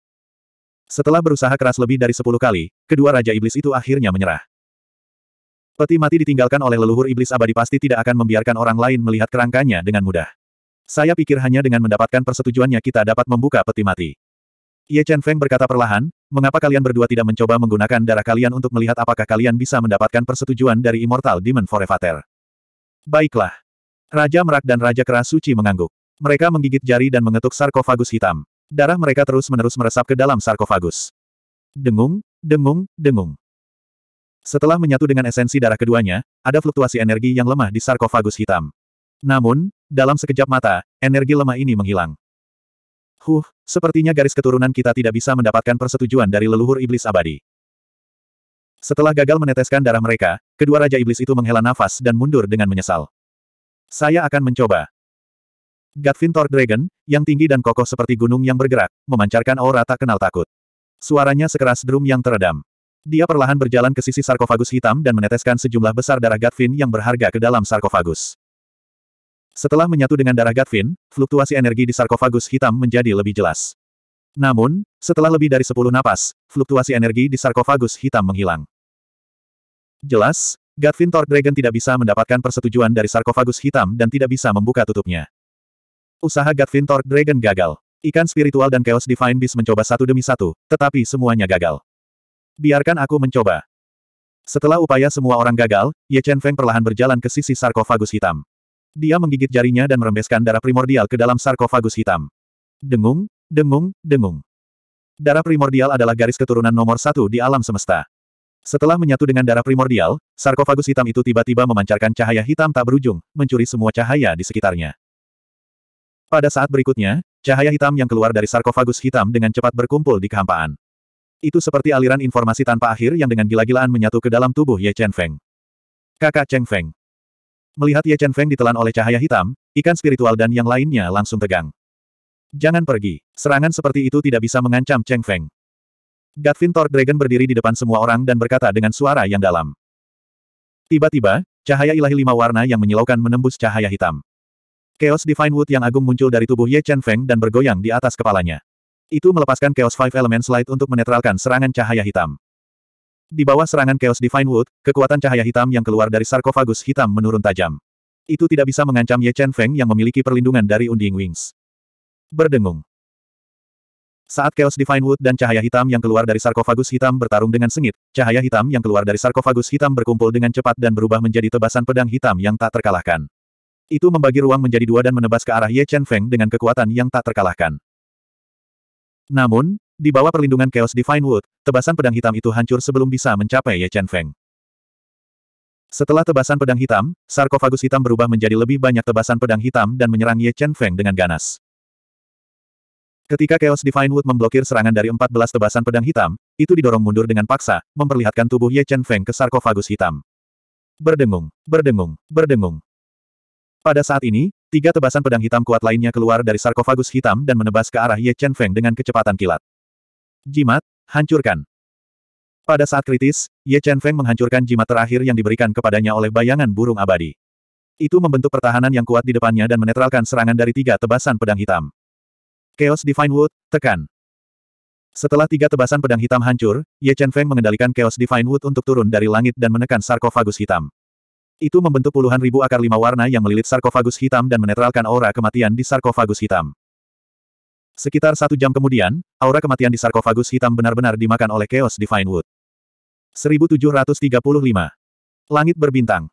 A: Setelah berusaha keras lebih dari sepuluh kali, kedua Raja Iblis itu akhirnya menyerah. Peti mati ditinggalkan oleh leluhur iblis abadi pasti tidak akan membiarkan orang lain melihat kerangkanya dengan mudah. Saya pikir hanya dengan mendapatkan persetujuannya kita dapat membuka peti mati. Ye Chen Feng berkata perlahan, mengapa kalian berdua tidak mencoba menggunakan darah kalian untuk melihat apakah kalian bisa mendapatkan persetujuan dari Immortal Demon Forever? Baiklah. Raja Merak dan Raja Keras Suci mengangguk. Mereka menggigit jari dan mengetuk sarkofagus hitam. Darah mereka terus-menerus meresap ke dalam sarkofagus. Dengung, dengung, dengung. Setelah menyatu dengan esensi darah keduanya, ada fluktuasi energi yang lemah di sarkofagus hitam. Namun, dalam sekejap mata, energi lemah ini menghilang. Huh, sepertinya garis keturunan kita tidak bisa mendapatkan persetujuan dari leluhur iblis abadi. Setelah gagal meneteskan darah mereka, kedua Raja Iblis itu menghela nafas dan mundur dengan menyesal. Saya akan mencoba. Gatvin Thor Dragon, yang tinggi dan kokoh seperti gunung yang bergerak, memancarkan aura tak kenal takut. Suaranya sekeras drum yang teredam. Dia perlahan berjalan ke sisi sarkofagus hitam dan meneteskan sejumlah besar darah Gatvin yang berharga ke dalam sarkofagus. Setelah menyatu dengan darah Gatvin, fluktuasi energi di sarkofagus hitam menjadi lebih jelas. Namun, setelah lebih dari sepuluh napas, fluktuasi energi di sarkofagus hitam menghilang. Jelas, Gatvin Thor Dragon tidak bisa mendapatkan persetujuan dari sarkofagus hitam dan tidak bisa membuka tutupnya. Usaha Gatvin Torque Dragon gagal. Ikan spiritual dan Chaos Divine Beast mencoba satu demi satu, tetapi semuanya gagal. Biarkan aku mencoba. Setelah upaya semua orang gagal, Ye Chen Feng perlahan berjalan ke sisi sarkofagus hitam. Dia menggigit jarinya dan merembeskan darah primordial ke dalam sarkofagus hitam. Dengung, dengung, dengung. Darah primordial adalah garis keturunan nomor satu di alam semesta. Setelah menyatu dengan darah primordial, sarkofagus hitam itu tiba-tiba memancarkan cahaya hitam tak berujung, mencuri semua cahaya di sekitarnya. Pada saat berikutnya, cahaya hitam yang keluar dari sarkofagus hitam dengan cepat berkumpul di kehampaan. Itu seperti aliran informasi tanpa akhir yang dengan gila-gilaan menyatu ke dalam tubuh Ye Chen Feng. Kakak Cheng Feng. Melihat Ye Chen Feng ditelan oleh cahaya hitam, ikan spiritual dan yang lainnya langsung tegang. Jangan pergi. Serangan seperti itu tidak bisa mengancam Cheng Feng. Gatvin Thor Dragon berdiri di depan semua orang dan berkata dengan suara yang dalam. Tiba-tiba, cahaya ilahi lima warna yang menyilaukan menembus cahaya hitam. Chaos Divine Wood yang agung muncul dari tubuh Ye Chen Feng dan bergoyang di atas kepalanya. Itu melepaskan Chaos Five Elements Light untuk menetralkan serangan cahaya hitam. Di bawah serangan Chaos Divine Wood, kekuatan cahaya hitam yang keluar dari sarkofagus hitam menurun tajam. Itu tidak bisa mengancam Ye Chen Feng yang memiliki perlindungan dari Unding Wings. Berdengung. Saat Chaos Divine Wood dan cahaya hitam yang keluar dari sarkofagus hitam bertarung dengan sengit, cahaya hitam yang keluar dari sarkofagus hitam berkumpul dengan cepat dan berubah menjadi tebasan pedang hitam yang tak terkalahkan. Itu membagi ruang menjadi dua dan menebas ke arah Ye Chen Feng dengan kekuatan yang tak terkalahkan. Namun, di bawah perlindungan Chaos Divine Wood, tebasan pedang hitam itu hancur sebelum bisa mencapai Ye Chen Feng. Setelah tebasan pedang hitam, sarkofagus hitam berubah menjadi lebih banyak tebasan pedang hitam dan menyerang Ye Chen Feng dengan ganas. Ketika Chaos Divine Wood memblokir serangan dari 14 tebasan pedang hitam, itu didorong mundur dengan paksa, memperlihatkan tubuh Ye Chen Feng ke sarkofagus hitam. Berdengung, berdengung, berdengung. Pada saat ini, tiga tebasan pedang hitam kuat lainnya keluar dari sarkofagus hitam dan menebas ke arah Ye Chen Feng dengan kecepatan kilat. Jimat, hancurkan. Pada saat kritis, Ye Chen Feng menghancurkan jimat terakhir yang diberikan kepadanya oleh bayangan burung abadi. Itu membentuk pertahanan yang kuat di depannya dan menetralkan serangan dari tiga tebasan pedang hitam. Chaos Divine Wood, tekan. Setelah tiga tebasan pedang hitam hancur, Ye Chen Feng mengendalikan Chaos Divine Wood untuk turun dari langit dan menekan sarkofagus hitam. Itu membentuk puluhan ribu akar lima warna yang melilit sarkofagus hitam dan menetralkan aura kematian di sarkofagus hitam. Sekitar satu jam kemudian, aura kematian di sarkofagus hitam benar-benar dimakan oleh Chaos Divine Wood. 1735. Langit berbintang.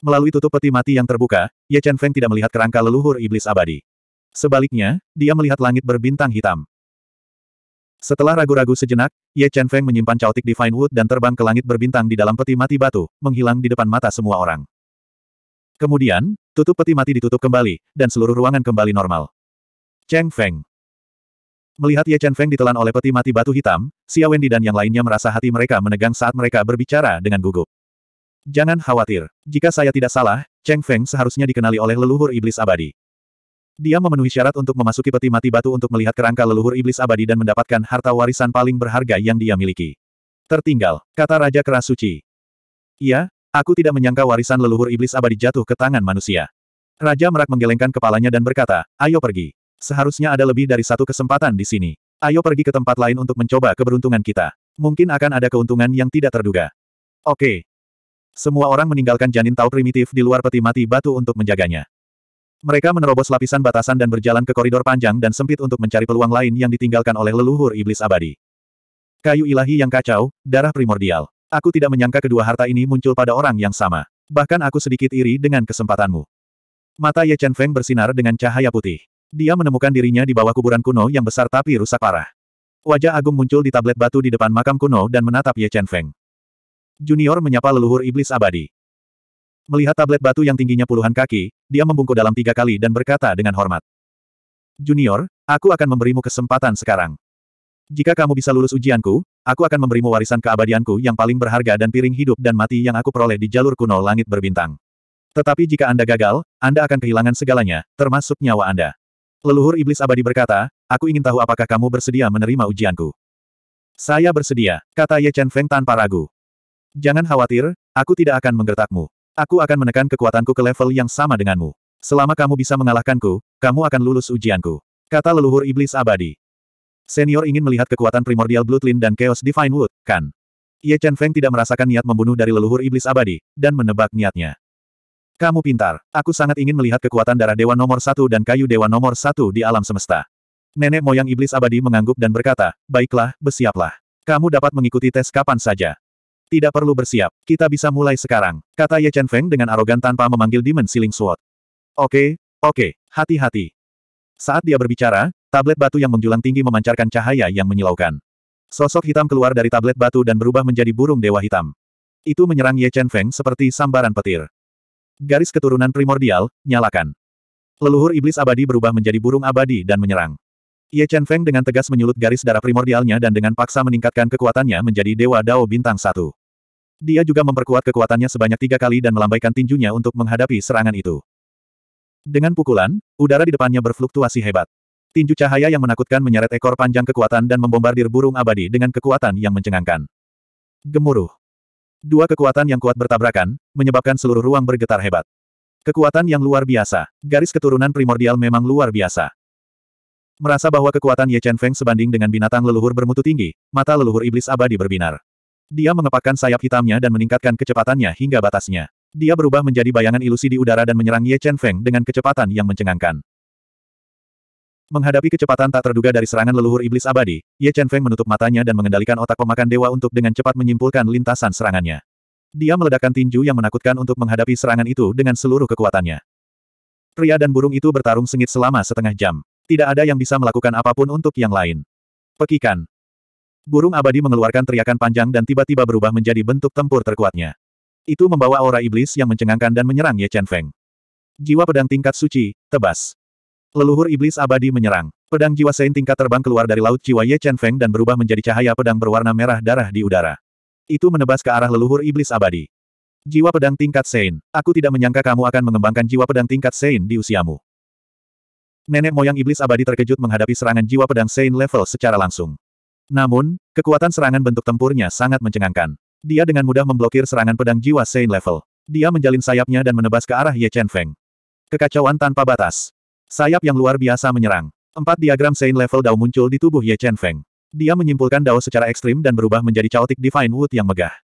A: Melalui tutup peti mati yang terbuka, Ye Chen Feng tidak melihat kerangka leluhur iblis abadi. Sebaliknya, dia melihat langit berbintang hitam. Setelah ragu-ragu sejenak, Ye Chen Feng menyimpan Chaotic Divine Wood dan terbang ke langit berbintang di dalam peti mati batu, menghilang di depan mata semua orang. Kemudian, tutup peti mati ditutup kembali, dan seluruh ruangan kembali normal. Cheng Feng Melihat Ye Chen Feng ditelan oleh peti mati batu hitam, Xia Wendy dan yang lainnya merasa hati mereka menegang saat mereka berbicara dengan gugup. Jangan khawatir. Jika saya tidak salah, Cheng Feng seharusnya dikenali oleh leluhur iblis abadi. Dia memenuhi syarat untuk memasuki peti mati batu untuk melihat kerangka leluhur iblis abadi dan mendapatkan harta warisan paling berharga yang dia miliki. Tertinggal, kata Raja Keras Suci. Iya, aku tidak menyangka warisan leluhur iblis abadi jatuh ke tangan manusia. Raja Merak menggelengkan kepalanya dan berkata, ayo pergi. Seharusnya ada lebih dari satu kesempatan di sini. Ayo pergi ke tempat lain untuk mencoba keberuntungan kita. Mungkin akan ada keuntungan yang tidak terduga. Oke. Semua orang meninggalkan janin tau primitif di luar peti mati batu untuk menjaganya. Mereka menerobos lapisan batasan dan berjalan ke koridor panjang dan sempit untuk mencari peluang lain yang ditinggalkan oleh leluhur iblis abadi. Kayu ilahi yang kacau, darah primordial. Aku tidak menyangka kedua harta ini muncul pada orang yang sama. Bahkan aku sedikit iri dengan kesempatanmu. Mata Ye Chen Feng bersinar dengan cahaya putih. Dia menemukan dirinya di bawah kuburan kuno yang besar tapi rusak parah. Wajah agung muncul di tablet batu di depan makam kuno dan menatap Ye Chen Feng. Junior menyapa leluhur iblis abadi. Melihat tablet batu yang tingginya puluhan kaki, dia membungkuk dalam tiga kali dan berkata dengan hormat. Junior, aku akan memberimu kesempatan sekarang. Jika kamu bisa lulus ujianku, aku akan memberimu warisan keabadianku yang paling berharga dan piring hidup dan mati yang aku peroleh di jalur kuno langit berbintang. Tetapi jika Anda gagal, Anda akan kehilangan segalanya, termasuk nyawa Anda. Leluhur iblis abadi berkata, aku ingin tahu apakah kamu bersedia menerima ujianku. Saya bersedia, kata Ye Chen Feng tanpa ragu. Jangan khawatir, aku tidak akan menggertakmu. Aku akan menekan kekuatanku ke level yang sama denganmu. Selama kamu bisa mengalahkanku, kamu akan lulus ujianku. Kata leluhur iblis abadi. Senior ingin melihat kekuatan primordial Bloodline dan Chaos Divine Wood, kan? Ye Chen Feng tidak merasakan niat membunuh dari leluhur iblis abadi, dan menebak niatnya. Kamu pintar. Aku sangat ingin melihat kekuatan darah dewa nomor satu dan kayu dewa nomor satu di alam semesta. Nenek moyang iblis abadi mengangguk dan berkata, baiklah, bersiaplah. Kamu dapat mengikuti tes kapan saja. Tidak perlu bersiap, kita bisa mulai sekarang, kata Ye Chen Feng dengan arogan tanpa memanggil Demon Ceiling Sword. Oke, oke, hati-hati. Saat dia berbicara, tablet batu yang menjulang tinggi memancarkan cahaya yang menyilaukan. Sosok hitam keluar dari tablet batu dan berubah menjadi burung dewa hitam. Itu menyerang Ye Chen Feng seperti sambaran petir. Garis keturunan primordial, nyalakan. Leluhur iblis abadi berubah menjadi burung abadi dan menyerang. Ye Chen Feng dengan tegas menyulut garis darah primordialnya dan dengan paksa meningkatkan kekuatannya menjadi Dewa Dao Bintang satu. Dia juga memperkuat kekuatannya sebanyak tiga kali dan melambaikan tinjunya untuk menghadapi serangan itu. Dengan pukulan, udara di depannya berfluktuasi hebat. Tinju cahaya yang menakutkan menyeret ekor panjang kekuatan dan membombardir burung abadi dengan kekuatan yang mencengangkan. Gemuruh. Dua kekuatan yang kuat bertabrakan, menyebabkan seluruh ruang bergetar hebat. Kekuatan yang luar biasa. Garis keturunan primordial memang luar biasa. Merasa bahwa kekuatan Ye Chen Feng sebanding dengan binatang leluhur bermutu tinggi, mata leluhur iblis abadi berbinar. Dia mengepakkan sayap hitamnya dan meningkatkan kecepatannya hingga batasnya. Dia berubah menjadi bayangan ilusi di udara dan menyerang Ye Chen Feng dengan kecepatan yang mencengangkan. Menghadapi kecepatan tak terduga dari serangan leluhur iblis abadi, Ye Chen Feng menutup matanya dan mengendalikan otak pemakan dewa untuk dengan cepat menyimpulkan lintasan serangannya. Dia meledakkan tinju yang menakutkan untuk menghadapi serangan itu dengan seluruh kekuatannya. Pria dan burung itu bertarung sengit selama setengah jam. Tidak ada yang bisa melakukan apa pun untuk yang lain. Pekikan. Burung abadi mengeluarkan teriakan panjang dan tiba-tiba berubah menjadi bentuk tempur terkuatnya. Itu membawa aura iblis yang mencengangkan dan menyerang Ye Chen Feng. Jiwa pedang tingkat suci, tebas. Leluhur iblis abadi menyerang. Pedang jiwa Sein tingkat terbang keluar dari laut jiwa Ye Chen Feng dan berubah menjadi cahaya pedang berwarna merah darah di udara. Itu menebas ke arah leluhur iblis abadi. Jiwa pedang tingkat Sein, aku tidak menyangka kamu akan mengembangkan jiwa pedang tingkat Sein di usiamu. Nenek moyang iblis abadi terkejut menghadapi serangan jiwa pedang Sein level secara langsung. Namun, kekuatan serangan bentuk tempurnya sangat mencengangkan. Dia dengan mudah memblokir serangan pedang jiwa Sein level. Dia menjalin sayapnya dan menebas ke arah Ye Chen Feng. Kekacauan tanpa batas. Sayap yang luar biasa menyerang. Empat diagram Saint level Dao muncul di tubuh Ye Chen Feng. Dia menyimpulkan Dao secara ekstrim dan berubah menjadi Chaotic Divine Wood yang megah.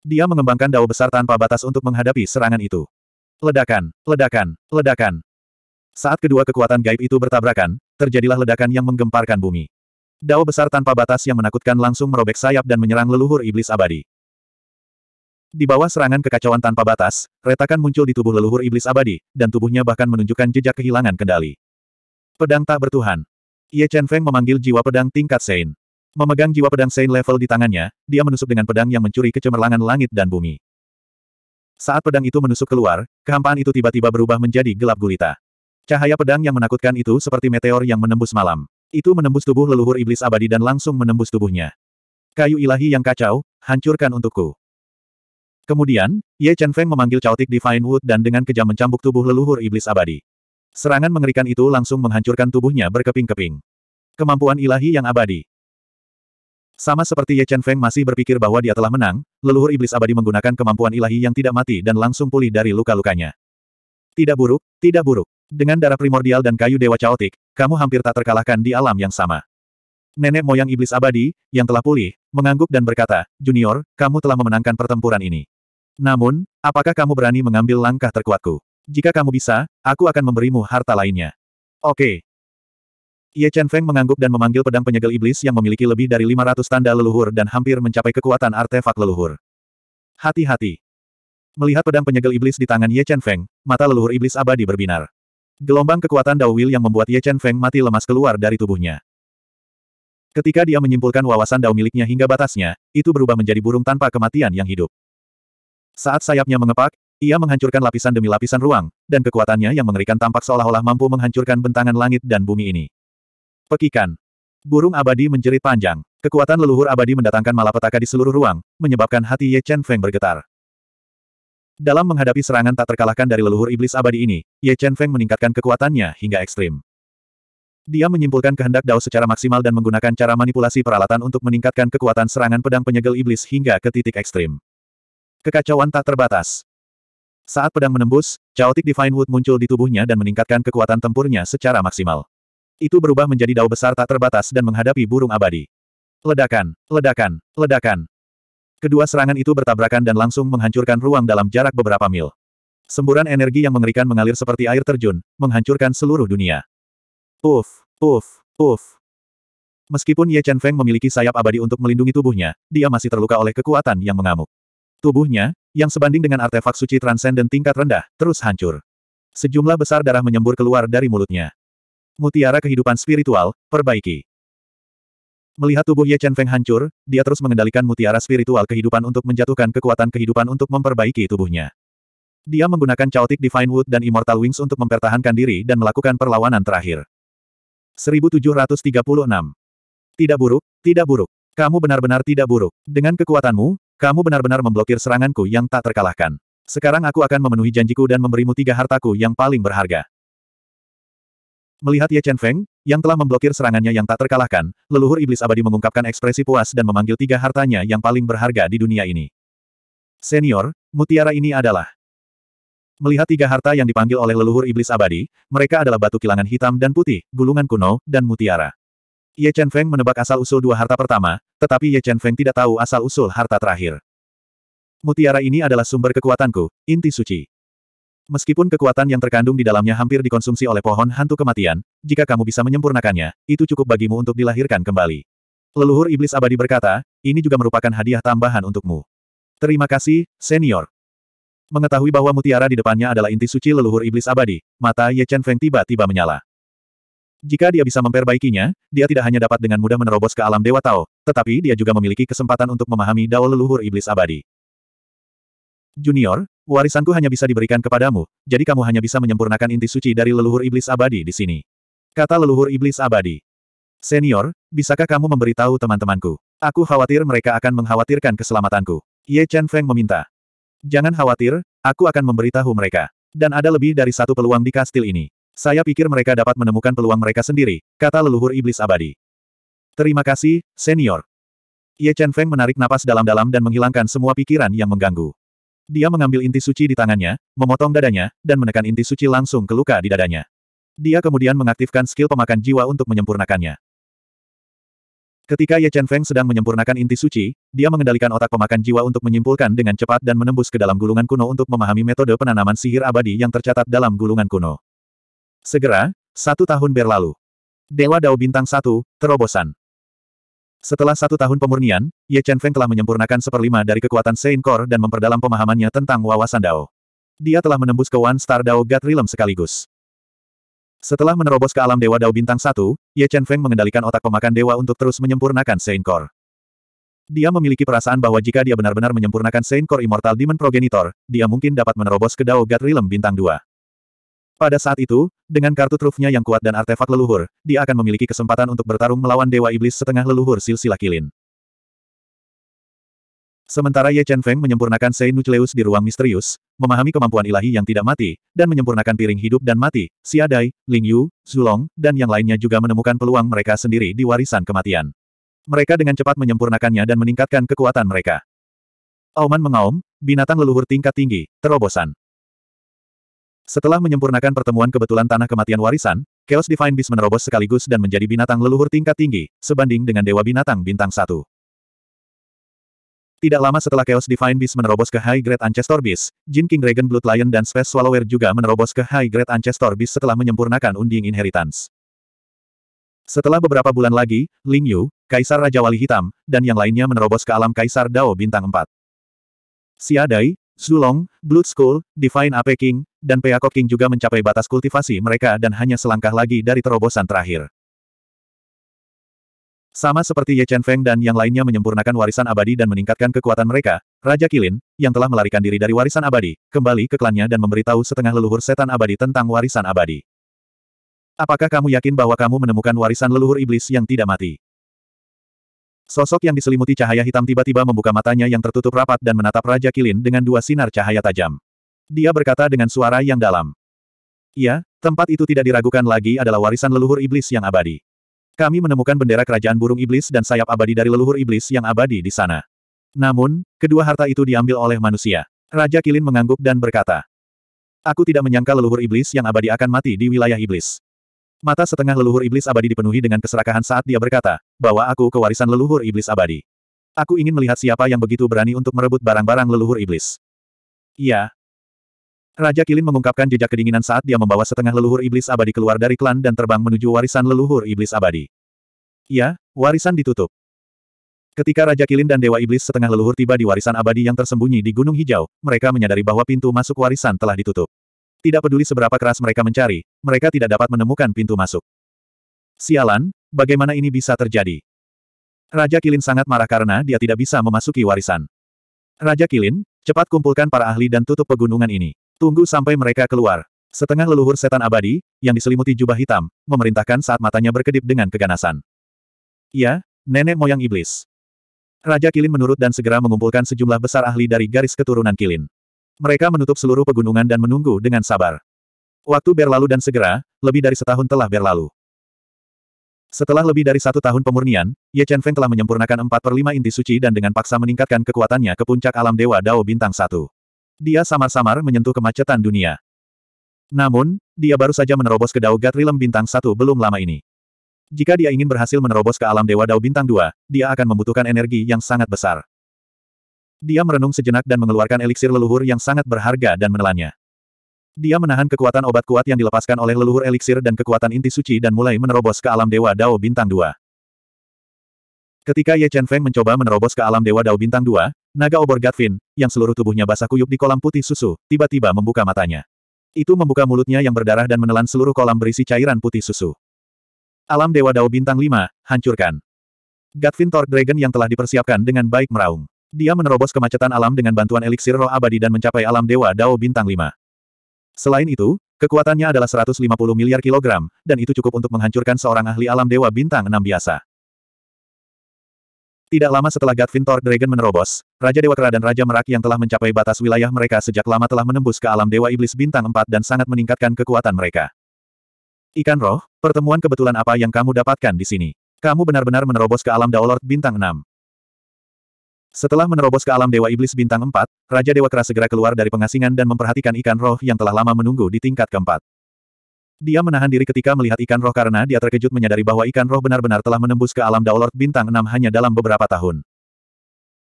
A: Dia mengembangkan Dao besar tanpa batas untuk menghadapi serangan itu. Ledakan, ledakan, ledakan. Saat kedua kekuatan gaib itu bertabrakan, terjadilah ledakan yang menggemparkan bumi. Dao besar tanpa batas yang menakutkan langsung merobek sayap dan menyerang leluhur iblis abadi. Di bawah serangan kekacauan tanpa batas, retakan muncul di tubuh leluhur iblis abadi, dan tubuhnya bahkan menunjukkan jejak kehilangan kendali. Pedang tak bertuhan. Ye Chen Feng memanggil jiwa pedang tingkat Sein. Memegang jiwa pedang Sein level di tangannya, dia menusuk dengan pedang yang mencuri kecemerlangan langit dan bumi. Saat pedang itu menusuk keluar, kehampaan itu tiba-tiba berubah menjadi gelap gulita. Cahaya pedang yang menakutkan itu seperti meteor yang menembus malam. Itu menembus tubuh leluhur iblis abadi dan langsung menembus tubuhnya. Kayu ilahi yang kacau, hancurkan untukku. Kemudian, Ye Chen Feng memanggil Chaotic Divine Wood dan dengan kejam mencambuk tubuh leluhur iblis abadi. Serangan mengerikan itu langsung menghancurkan tubuhnya berkeping-keping. Kemampuan ilahi yang abadi. Sama seperti Ye Chen Feng masih berpikir bahwa dia telah menang, leluhur iblis abadi menggunakan kemampuan ilahi yang tidak mati dan langsung pulih dari luka-lukanya. Tidak buruk, tidak buruk. Dengan darah primordial dan kayu dewa Chaotic, kamu hampir tak terkalahkan di alam yang sama. Nenek moyang iblis abadi, yang telah pulih, mengangguk dan berkata, Junior, kamu telah memenangkan pertempuran ini. Namun, apakah kamu berani mengambil langkah terkuatku? Jika kamu bisa, aku akan memberimu harta lainnya. Oke. Ye Chen Feng mengangguk dan memanggil pedang penyegel iblis yang memiliki lebih dari 500 tanda leluhur dan hampir mencapai kekuatan artefak leluhur. Hati-hati. Melihat pedang penyegel iblis di tangan Ye Chen Feng, mata leluhur iblis abadi berbinar. Gelombang kekuatan Dao Will yang membuat Ye Chen Feng mati lemas keluar dari tubuhnya. Ketika dia menyimpulkan wawasan Dao miliknya hingga batasnya, itu berubah menjadi burung tanpa kematian yang hidup. Saat sayapnya mengepak, ia menghancurkan lapisan demi lapisan ruang, dan kekuatannya yang mengerikan tampak seolah-olah mampu menghancurkan bentangan langit dan bumi ini. Pekikan. Burung abadi menjerit panjang. Kekuatan leluhur abadi mendatangkan malapetaka di seluruh ruang, menyebabkan hati Ye Chen Feng bergetar. Dalam menghadapi serangan tak terkalahkan dari leluhur iblis abadi ini, Ye Chen Feng meningkatkan kekuatannya hingga ekstrim. Dia menyimpulkan kehendak Dao secara maksimal dan menggunakan cara manipulasi peralatan untuk meningkatkan kekuatan serangan pedang penyegel iblis hingga ke titik ekstrim. Kekacauan tak terbatas. Saat pedang menembus, Chaotic Divine Wood muncul di tubuhnya dan meningkatkan kekuatan tempurnya secara maksimal. Itu berubah menjadi dao besar tak terbatas dan menghadapi burung abadi. Ledakan, ledakan, ledakan. Kedua serangan itu bertabrakan dan langsung menghancurkan ruang dalam jarak beberapa mil. Semburan energi yang mengerikan mengalir seperti air terjun, menghancurkan seluruh dunia. Puff, puff, puff. Meskipun Ye Chen Feng memiliki sayap abadi untuk melindungi tubuhnya, dia masih terluka oleh kekuatan yang mengamuk. Tubuhnya, yang sebanding dengan artefak suci transenden tingkat rendah, terus hancur. Sejumlah besar darah menyembur keluar dari mulutnya. Mutiara kehidupan spiritual, perbaiki. Melihat tubuh Ye Chen Feng hancur, dia terus mengendalikan mutiara spiritual kehidupan untuk menjatuhkan kekuatan kehidupan untuk memperbaiki tubuhnya. Dia menggunakan Chaotic Divine Wood dan Immortal Wings untuk mempertahankan diri dan melakukan perlawanan terakhir. 1736. Tidak buruk, tidak buruk. Kamu benar-benar tidak buruk. Dengan kekuatanmu, kamu benar-benar memblokir seranganku yang tak terkalahkan. Sekarang aku akan memenuhi janjiku dan memberimu tiga hartaku yang paling berharga. Melihat Ye Chen Feng, yang telah memblokir serangannya yang tak terkalahkan, leluhur iblis abadi mengungkapkan ekspresi puas dan memanggil tiga hartanya yang paling berharga di dunia ini. Senior, mutiara ini adalah Melihat tiga harta yang dipanggil oleh leluhur iblis abadi, mereka adalah batu kilangan hitam dan putih, gulungan kuno, dan mutiara. Ye Chen Feng menebak asal-usul dua harta pertama, tetapi Ye Chen Feng tidak tahu asal-usul harta terakhir. Mutiara ini adalah sumber kekuatanku, inti suci. Meskipun kekuatan yang terkandung di dalamnya hampir dikonsumsi oleh pohon hantu kematian, jika kamu bisa menyempurnakannya, itu cukup bagimu untuk dilahirkan kembali. Leluhur Iblis Abadi berkata, ini juga merupakan hadiah tambahan untukmu. Terima kasih, senior. Mengetahui bahwa mutiara di depannya adalah inti suci leluhur Iblis Abadi, mata Ye Chen Feng tiba-tiba menyala. Jika dia bisa memperbaikinya, dia tidak hanya dapat dengan mudah menerobos ke alam Dewa Tao, tetapi dia juga memiliki kesempatan untuk memahami Dao leluhur iblis abadi. Junior, warisanku hanya bisa diberikan kepadamu, jadi kamu hanya bisa menyempurnakan inti suci dari leluhur iblis abadi di sini. Kata leluhur iblis abadi. Senior, bisakah kamu memberitahu teman-temanku? Aku khawatir mereka akan mengkhawatirkan keselamatanku. Ye Chen Feng meminta. Jangan khawatir, aku akan memberitahu mereka. Dan ada lebih dari satu peluang di kastil ini. Saya pikir mereka dapat menemukan peluang mereka sendiri, kata leluhur iblis abadi. Terima kasih, senior. Ye Chen Feng menarik napas dalam-dalam dan menghilangkan semua pikiran yang mengganggu. Dia mengambil inti suci di tangannya, memotong dadanya, dan menekan inti suci langsung ke luka di dadanya. Dia kemudian mengaktifkan skill pemakan jiwa untuk menyempurnakannya. Ketika Ye Chen Feng sedang menyempurnakan inti suci, dia mengendalikan otak pemakan jiwa untuk menyimpulkan dengan cepat dan menembus ke dalam gulungan kuno untuk memahami metode penanaman sihir abadi yang tercatat dalam gulungan kuno. Segera, satu tahun berlalu. Dewa Dao Bintang Satu, terobosan. Setelah satu tahun pemurnian, Ye Chen Feng telah menyempurnakan seperlima dari kekuatan Sein Core dan memperdalam pemahamannya tentang wawasan Dao. Dia telah menembus ke One Star Dao God Realm sekaligus. Setelah menerobos ke alam Dewa Dao Bintang Satu, Ye Chen Feng mengendalikan otak pemakan dewa untuk terus menyempurnakan Sein Core. Dia memiliki perasaan bahwa jika dia benar-benar menyempurnakan Sein Core Immortal Demon Progenitor, dia mungkin dapat menerobos ke Dao God Realm Bintang 2. Pada saat itu, dengan kartu trufnya yang kuat dan artefak leluhur, dia akan memiliki kesempatan untuk bertarung melawan Dewa Iblis setengah leluhur silsilah kilin. Sementara Ye Chen Feng menyempurnakan Sei Nucleus di ruang misterius, memahami kemampuan ilahi yang tidak mati, dan menyempurnakan piring hidup dan mati, Dai, Ling Yu, Zulong, dan yang lainnya juga menemukan peluang mereka sendiri di warisan kematian. Mereka dengan cepat menyempurnakannya dan meningkatkan kekuatan mereka. Auman mengaum, binatang leluhur tingkat tinggi, terobosan. Setelah menyempurnakan pertemuan kebetulan tanah kematian warisan, Chaos Divine Beast menerobos sekaligus dan menjadi binatang leluhur tingkat tinggi, sebanding dengan Dewa Binatang Bintang satu. Tidak lama setelah Chaos Divine Beast menerobos ke High Grade Ancestor Beast, Jin King Dragon Blood Lion dan Space Swallower juga menerobos ke High Grade Ancestor Beast setelah menyempurnakan Unding Inheritance. Setelah beberapa bulan lagi, Ling Yu, Kaisar Raja Wali Hitam, dan yang lainnya menerobos ke alam Kaisar Dao Bintang 4. Dai, Zulong, Blood Skull, Divine Ape King, dan Peacock King juga mencapai batas kultivasi mereka dan hanya selangkah lagi dari terobosan terakhir. Sama seperti Ye Chen Feng dan yang lainnya menyempurnakan warisan abadi dan meningkatkan kekuatan mereka, Raja Kilin, yang telah melarikan diri dari warisan abadi, kembali ke klannya dan memberitahu setengah leluhur setan abadi tentang warisan abadi. Apakah kamu yakin bahwa kamu menemukan warisan leluhur iblis yang tidak mati? Sosok yang diselimuti cahaya hitam tiba-tiba membuka matanya yang tertutup rapat dan menatap Raja Kilin dengan dua sinar cahaya tajam. Dia berkata dengan suara yang dalam. Iya, tempat itu tidak diragukan lagi adalah warisan leluhur iblis yang abadi. Kami menemukan bendera kerajaan burung iblis dan sayap abadi dari leluhur iblis yang abadi di sana. Namun, kedua harta itu diambil oleh manusia. Raja Kilin mengangguk dan berkata. Aku tidak menyangka leluhur iblis yang abadi akan mati di wilayah iblis. Mata setengah leluhur iblis abadi dipenuhi dengan keserakahan saat dia berkata, bawa aku ke warisan leluhur iblis abadi. Aku ingin melihat siapa yang begitu berani untuk merebut barang-barang leluhur iblis. Iya. Raja Kilin mengungkapkan jejak kedinginan saat dia membawa setengah leluhur iblis abadi keluar dari klan dan terbang menuju warisan leluhur iblis abadi. Iya, warisan ditutup. Ketika Raja Kilin dan Dewa Iblis setengah leluhur tiba di warisan abadi yang tersembunyi di Gunung Hijau, mereka menyadari bahwa pintu masuk warisan telah ditutup. Tidak peduli seberapa keras mereka mencari, mereka tidak dapat menemukan pintu masuk. Sialan, bagaimana ini bisa terjadi? Raja Kilin sangat marah karena dia tidak bisa memasuki warisan. Raja Kilin, cepat kumpulkan para ahli dan tutup pegunungan ini. Tunggu sampai mereka keluar. Setengah leluhur setan abadi, yang diselimuti jubah hitam, memerintahkan saat matanya berkedip dengan keganasan. Ya, nenek moyang iblis. Raja Kilin menurut dan segera mengumpulkan sejumlah besar ahli dari garis keturunan Kilin. Mereka menutup seluruh pegunungan dan menunggu dengan sabar. Waktu berlalu dan segera, lebih dari setahun telah berlalu. Setelah lebih dari satu tahun pemurnian, Ye Chen Feng telah menyempurnakan empat per lima inti suci dan dengan paksa meningkatkan kekuatannya ke puncak alam Dewa Dao Bintang satu. Dia samar-samar menyentuh kemacetan dunia. Namun, dia baru saja menerobos ke Dao Realm Bintang satu belum lama ini. Jika dia ingin berhasil menerobos ke alam Dewa Dao Bintang 2, dia akan membutuhkan energi yang sangat besar. Dia merenung sejenak dan mengeluarkan eliksir leluhur yang sangat berharga dan menelannya. Dia menahan kekuatan obat kuat yang dilepaskan oleh leluhur eliksir dan kekuatan inti suci dan mulai menerobos ke alam Dewa Dao Bintang 2. Ketika Ye Chen Feng mencoba menerobos ke alam Dewa Dao Bintang 2, naga obor Gatvin, yang seluruh tubuhnya basah kuyup di kolam putih susu, tiba-tiba membuka matanya. Itu membuka mulutnya yang berdarah dan menelan seluruh kolam berisi cairan putih susu. Alam Dewa Dao Bintang 5, hancurkan. Gatvin Torque Dragon yang telah dipersiapkan dengan baik meraung. Dia menerobos kemacetan alam dengan bantuan eliksir roh abadi dan mencapai alam dewa Dao Bintang 5. Selain itu, kekuatannya adalah 150 miliar kilogram, dan itu cukup untuk menghancurkan seorang ahli alam dewa bintang 6 biasa. Tidak lama setelah Gatvin Torque Dragon menerobos, Raja Dewa Kera dan Raja Merak yang telah mencapai batas wilayah mereka sejak lama telah menembus ke alam Dewa Iblis Bintang 4 dan sangat meningkatkan kekuatan mereka. Ikan roh, pertemuan kebetulan apa yang kamu dapatkan di sini? Kamu benar-benar menerobos ke alam Daolord Bintang 6. Setelah menerobos ke alam Dewa Iblis Bintang 4, Raja Dewa Kera segera keluar dari pengasingan dan memperhatikan ikan roh yang telah lama menunggu di tingkat keempat. Dia menahan diri ketika melihat ikan roh karena dia terkejut menyadari bahwa ikan roh benar-benar telah menembus ke alam Daolord Bintang 6 hanya dalam beberapa tahun.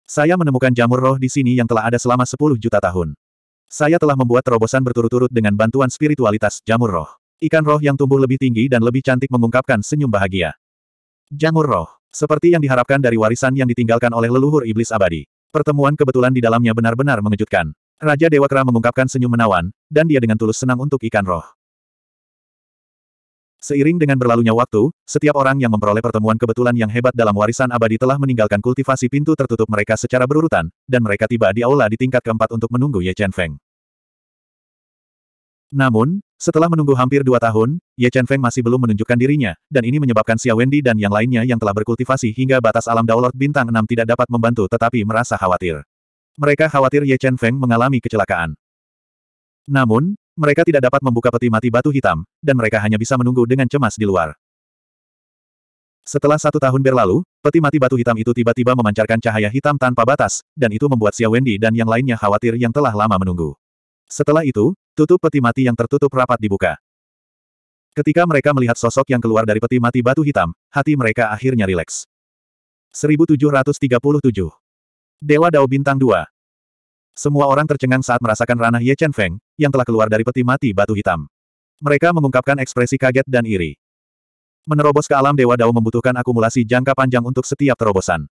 A: Saya menemukan jamur roh di sini yang telah ada selama 10 juta tahun. Saya telah membuat terobosan berturut-turut dengan bantuan spiritualitas jamur roh. Ikan roh yang tumbuh lebih tinggi dan lebih cantik mengungkapkan senyum bahagia. Jamur roh. Seperti yang diharapkan dari warisan yang ditinggalkan oleh leluhur iblis abadi. Pertemuan kebetulan di dalamnya benar-benar mengejutkan. Raja Dewa Kera mengungkapkan senyum menawan, dan dia dengan tulus senang untuk ikan roh. Seiring dengan berlalunya waktu, setiap orang yang memperoleh pertemuan kebetulan yang hebat dalam warisan abadi telah meninggalkan kultivasi pintu tertutup mereka secara berurutan, dan mereka tiba di aula di tingkat keempat untuk menunggu Ye Chen Feng. Namun, setelah menunggu hampir dua tahun, Ye Chen Feng masih belum menunjukkan dirinya, dan ini menyebabkan Xia Wendy dan yang lainnya yang telah berkultivasi hingga batas alam Daolord Bintang 6 tidak dapat membantu tetapi merasa khawatir. Mereka khawatir Ye Chen Feng mengalami kecelakaan. Namun, mereka tidak dapat membuka peti mati batu hitam, dan mereka hanya bisa menunggu dengan cemas di luar. Setelah satu tahun berlalu, peti mati batu hitam itu tiba-tiba memancarkan cahaya hitam tanpa batas, dan itu membuat Xia Wendy dan yang lainnya khawatir yang telah lama menunggu. Setelah itu, tutup peti mati yang tertutup rapat dibuka. Ketika mereka melihat sosok yang keluar dari peti mati batu hitam, hati mereka akhirnya rileks. 1737 Dewa Dao Bintang 2 semua orang tercengang saat merasakan ranah Ye Chen Feng, yang telah keluar dari peti mati batu hitam. Mereka mengungkapkan ekspresi kaget dan iri. Menerobos ke alam Dewa Dao membutuhkan akumulasi jangka panjang untuk setiap terobosan.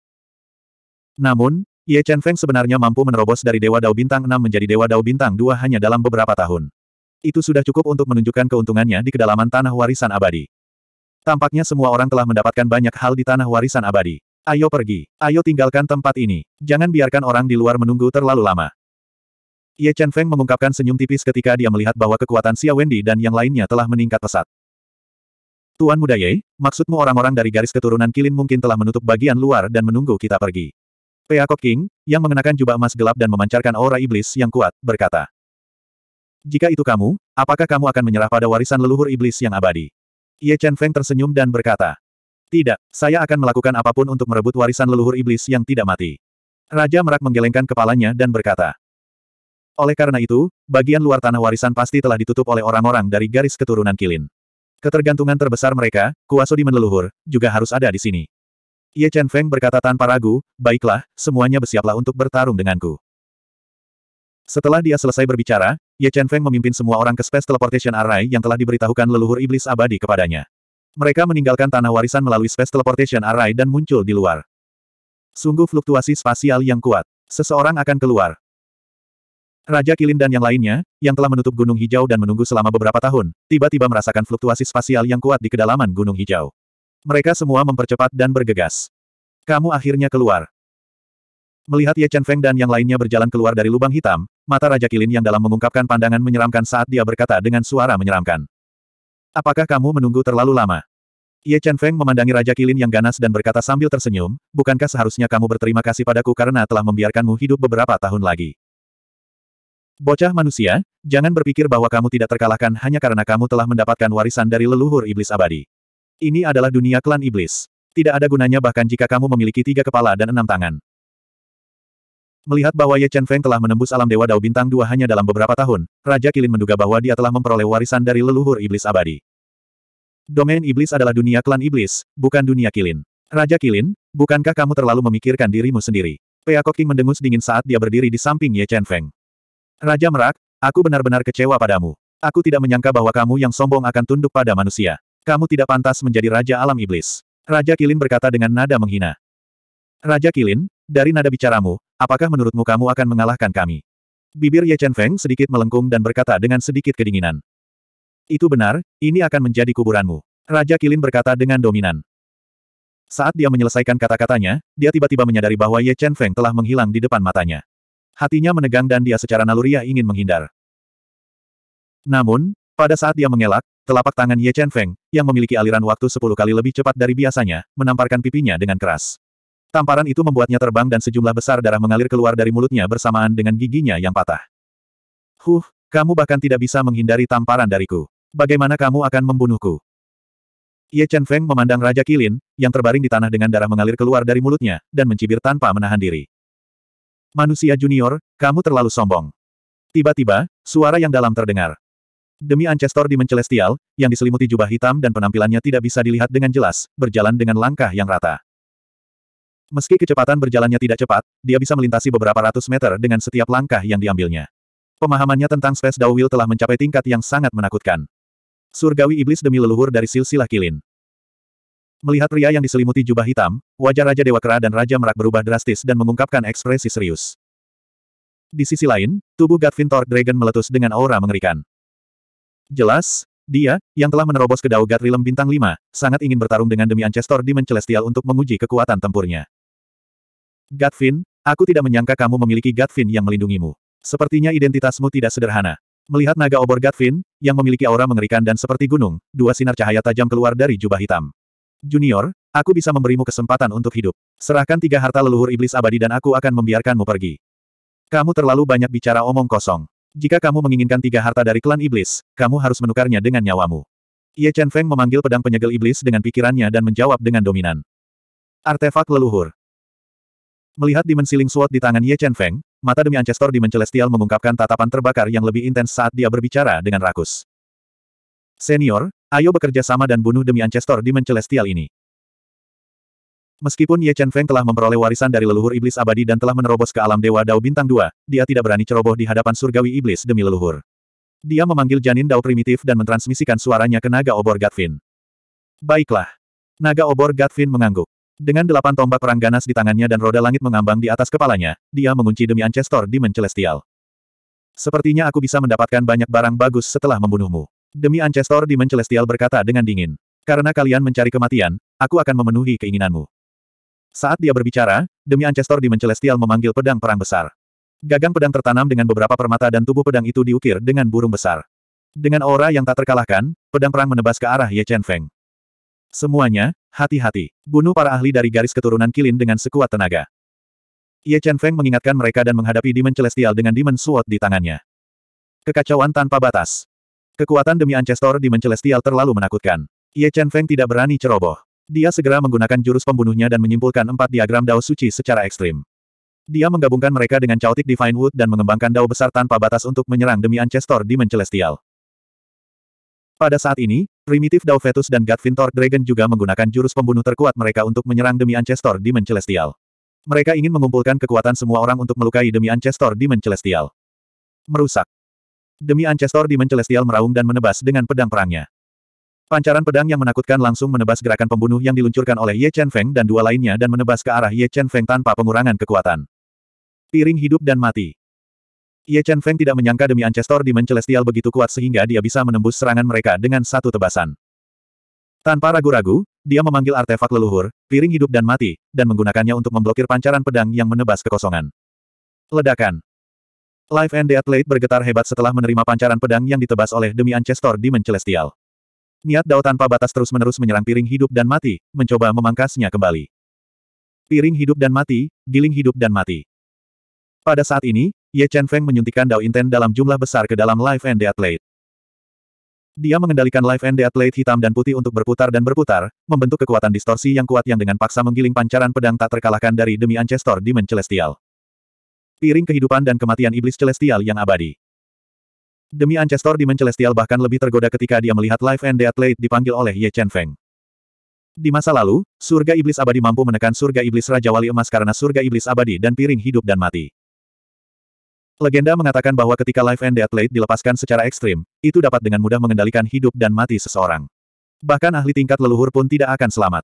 A: Namun, Ye Chen Feng sebenarnya mampu menerobos dari Dewa Dao Bintang 6 menjadi Dewa Dao Bintang 2 hanya dalam beberapa tahun. Itu sudah cukup untuk menunjukkan keuntungannya di kedalaman tanah warisan abadi. Tampaknya semua orang telah mendapatkan banyak hal di tanah warisan abadi. Ayo pergi. Ayo tinggalkan tempat ini. Jangan biarkan orang di luar menunggu terlalu lama. Ye Chen Feng mengungkapkan senyum tipis ketika dia melihat bahwa kekuatan Xia Wendy dan yang lainnya telah meningkat pesat. Tuan Muda Ye, maksudmu orang-orang dari garis keturunan Kilin mungkin telah menutup bagian luar dan menunggu kita pergi. Peacock King, yang mengenakan jubah emas gelap dan memancarkan aura iblis yang kuat, berkata. Jika itu kamu, apakah kamu akan menyerah pada warisan leluhur iblis yang abadi? Ye Chen Feng tersenyum dan berkata. Tidak, saya akan melakukan apa pun untuk merebut warisan leluhur iblis yang tidak mati. Raja Merak menggelengkan kepalanya dan berkata. Oleh karena itu, bagian luar tanah warisan pasti telah ditutup oleh orang-orang dari garis keturunan Kilin. Ketergantungan terbesar mereka, kuasa di leluhur, juga harus ada di sini. Ye Chen Feng berkata tanpa ragu, baiklah, semuanya bersiaplah untuk bertarung denganku. Setelah dia selesai berbicara, Ye Chen Feng memimpin semua orang ke Space Teleportation Array yang telah diberitahukan leluhur iblis abadi kepadanya. Mereka meninggalkan tanah warisan melalui Space Teleportation Array dan muncul di luar. Sungguh fluktuasi spasial yang kuat. Seseorang akan keluar. Raja Kilin dan yang lainnya, yang telah menutup Gunung Hijau dan menunggu selama beberapa tahun, tiba-tiba merasakan fluktuasi spasial yang kuat di kedalaman Gunung Hijau. Mereka semua mempercepat dan bergegas. Kamu akhirnya keluar. Melihat Ye Chen Feng dan yang lainnya berjalan keluar dari lubang hitam, mata Raja Kilin yang dalam mengungkapkan pandangan menyeramkan saat dia berkata dengan suara menyeramkan. Apakah kamu menunggu terlalu lama? Ye Chen Feng memandangi Raja Kilin yang ganas dan berkata sambil tersenyum, bukankah seharusnya kamu berterima kasih padaku karena telah membiarkanmu hidup beberapa tahun lagi? Bocah manusia, jangan berpikir bahwa kamu tidak terkalahkan hanya karena kamu telah mendapatkan warisan dari leluhur iblis abadi. Ini adalah dunia klan iblis. Tidak ada gunanya bahkan jika kamu memiliki tiga kepala dan enam tangan. Melihat bahwa Ye Chen Feng telah menembus alam Dewa Dao Bintang dua hanya dalam beberapa tahun, Raja Kilin menduga bahwa dia telah memperoleh warisan dari leluhur iblis abadi. Domain iblis adalah dunia klan iblis, bukan dunia Kilin. Raja Kilin, bukankah kamu terlalu memikirkan dirimu sendiri? Peacock King mendengus dingin saat dia berdiri di samping Ye Chen Feng. Raja Merak, aku benar-benar kecewa padamu. Aku tidak menyangka bahwa kamu yang sombong akan tunduk pada manusia. Kamu tidak pantas menjadi Raja Alam Iblis. Raja Kilin berkata dengan nada menghina. Raja Kilin, dari nada bicaramu, apakah menurutmu kamu akan mengalahkan kami? Bibir Ye Chen Feng sedikit melengkung dan berkata dengan sedikit kedinginan. Itu benar, ini akan menjadi kuburanmu. Raja Kilin berkata dengan dominan. Saat dia menyelesaikan kata-katanya, dia tiba-tiba menyadari bahwa Ye Chen Feng telah menghilang di depan matanya. Hatinya menegang dan dia secara naluriah ingin menghindar. Namun, pada saat dia mengelak, telapak tangan Ye Chen Feng, yang memiliki aliran waktu sepuluh kali lebih cepat dari biasanya, menamparkan pipinya dengan keras. Tamparan itu membuatnya terbang dan sejumlah besar darah mengalir keluar dari mulutnya bersamaan dengan giginya yang patah. Huh, kamu bahkan tidak bisa menghindari tamparan dariku. Bagaimana kamu akan membunuhku? Ye Chen Feng memandang Raja Kilin, yang terbaring di tanah dengan darah mengalir keluar dari mulutnya, dan mencibir tanpa menahan diri. Manusia junior, kamu terlalu sombong. Tiba-tiba, suara yang dalam terdengar. Demi Ancestor di Celestial, yang diselimuti jubah hitam dan penampilannya tidak bisa dilihat dengan jelas, berjalan dengan langkah yang rata. Meski kecepatan berjalannya tidak cepat, dia bisa melintasi beberapa ratus meter dengan setiap langkah yang diambilnya. Pemahamannya tentang Space Dao telah mencapai tingkat yang sangat menakutkan. Surgawi iblis demi leluhur dari silsilah kilin. Melihat pria yang diselimuti jubah hitam, wajah Raja Dewa Kera dan Raja Merak berubah drastis dan mengungkapkan ekspresi serius. Di sisi lain, tubuh Gatvin Torque Dragon meletus dengan aura mengerikan. Jelas, dia, yang telah menerobos ke God Realm Bintang 5, sangat ingin bertarung dengan demi Ancestor Demon Celestial untuk menguji kekuatan tempurnya. Gatvin, aku tidak menyangka kamu memiliki Gatvin yang melindungimu. Sepertinya identitasmu tidak sederhana. Melihat naga obor Gatvin, yang memiliki aura mengerikan dan seperti gunung, dua sinar cahaya tajam keluar dari jubah hitam. Junior, aku bisa memberimu kesempatan untuk hidup. Serahkan tiga harta leluhur iblis abadi dan aku akan membiarkanmu pergi. Kamu terlalu banyak bicara omong kosong. Jika kamu menginginkan tiga harta dari klan iblis, kamu harus menukarnya dengan nyawamu. Ye Chen Feng memanggil pedang penyegel iblis dengan pikirannya dan menjawab dengan dominan. Artefak leluhur. Melihat dimensi Ling Sword di tangan Ye Chen Feng, mata demi Ancestor Demon Celestial mengungkapkan tatapan terbakar yang lebih intens saat dia berbicara dengan rakus. Senior, ayo bekerja sama dan bunuh demi Ancestor Demon Celestial ini. Meskipun Ye Chen Feng telah memperoleh warisan dari leluhur iblis abadi dan telah menerobos ke alam Dewa Dao Bintang 2, dia tidak berani ceroboh di hadapan surgawi iblis demi leluhur. Dia memanggil janin Dao primitif dan mentransmisikan suaranya ke naga obor Gatvin. Baiklah. Naga obor Gatvin mengangguk. Dengan delapan tombak perang ganas di tangannya dan roda langit mengambang di atas kepalanya, dia mengunci demi Ancestor Demon Celestial. Sepertinya aku bisa mendapatkan banyak barang bagus setelah membunuhmu. Demi Ancestor Demon Celestial berkata dengan dingin. Karena kalian mencari kematian, aku akan memenuhi keinginanmu. Saat dia berbicara, demi Ancestor Demon Celestial memanggil pedang perang besar. Gagang pedang tertanam dengan beberapa permata dan tubuh pedang itu diukir dengan burung besar. Dengan aura yang tak terkalahkan, pedang perang menebas ke arah Ye Chen Feng. Semuanya, hati-hati. Bunuh para ahli dari garis keturunan kilin dengan sekuat tenaga. Ye Chen Feng mengingatkan mereka dan menghadapi Demon Celestial dengan Demon Sword di tangannya. Kekacauan tanpa batas. Kekuatan demi Ancestor di Celestial terlalu menakutkan. Ye Chen Feng tidak berani ceroboh. Dia segera menggunakan jurus pembunuhnya dan menyimpulkan empat diagram Dao Suci secara ekstrim. Dia menggabungkan mereka dengan Chaotic Divine Wood dan mengembangkan Dao besar tanpa batas untuk menyerang demi Ancestor di Celestial. Pada saat ini, primitif Dao Fetus dan God Vintor Dragon juga menggunakan jurus pembunuh terkuat mereka untuk menyerang demi Ancestor di Celestial. Mereka ingin mengumpulkan kekuatan semua orang untuk melukai demi Ancestor di Celestial. Merusak. Demi Ancestor Demon Celestial meraung dan menebas dengan pedang perangnya. Pancaran pedang yang menakutkan langsung menebas gerakan pembunuh yang diluncurkan oleh Ye Chen Feng dan dua lainnya dan menebas ke arah Ye Chen Feng tanpa pengurangan kekuatan. Piring hidup dan mati. Ye Chen Feng tidak menyangka demi Ancestor Demon Celestial begitu kuat sehingga dia bisa menembus serangan mereka dengan satu tebasan. Tanpa ragu-ragu, dia memanggil artefak leluhur, piring hidup dan mati, dan menggunakannya untuk memblokir pancaran pedang yang menebas kekosongan. Ledakan. Life and Death Blade bergetar hebat setelah menerima pancaran pedang yang ditebas oleh demi Ancestor Demon Celestial. Niat Dao tanpa batas terus-menerus menyerang piring hidup dan mati, mencoba memangkasnya kembali. Piring hidup dan mati, giling hidup dan mati. Pada saat ini, Ye Chen Feng menyuntikkan Dao Inten dalam jumlah besar ke dalam Life and Death Blade. Dia mengendalikan Life and Death Blade hitam dan putih untuk berputar dan berputar, membentuk kekuatan distorsi yang kuat yang dengan paksa menggiling pancaran pedang tak terkalahkan dari demi Ancestor Demon Celestial. Piring kehidupan dan kematian iblis celestial yang abadi. Demi Ancestor Demon Celestial bahkan lebih tergoda ketika dia melihat Life and Death Blade dipanggil oleh Ye Chen Feng. Di masa lalu, surga iblis abadi mampu menekan surga iblis Raja Wali Emas karena surga iblis abadi dan piring hidup dan mati. Legenda mengatakan bahwa ketika Life and Death Blade dilepaskan secara ekstrim, itu dapat dengan mudah mengendalikan hidup dan mati seseorang. Bahkan ahli tingkat leluhur pun tidak akan selamat.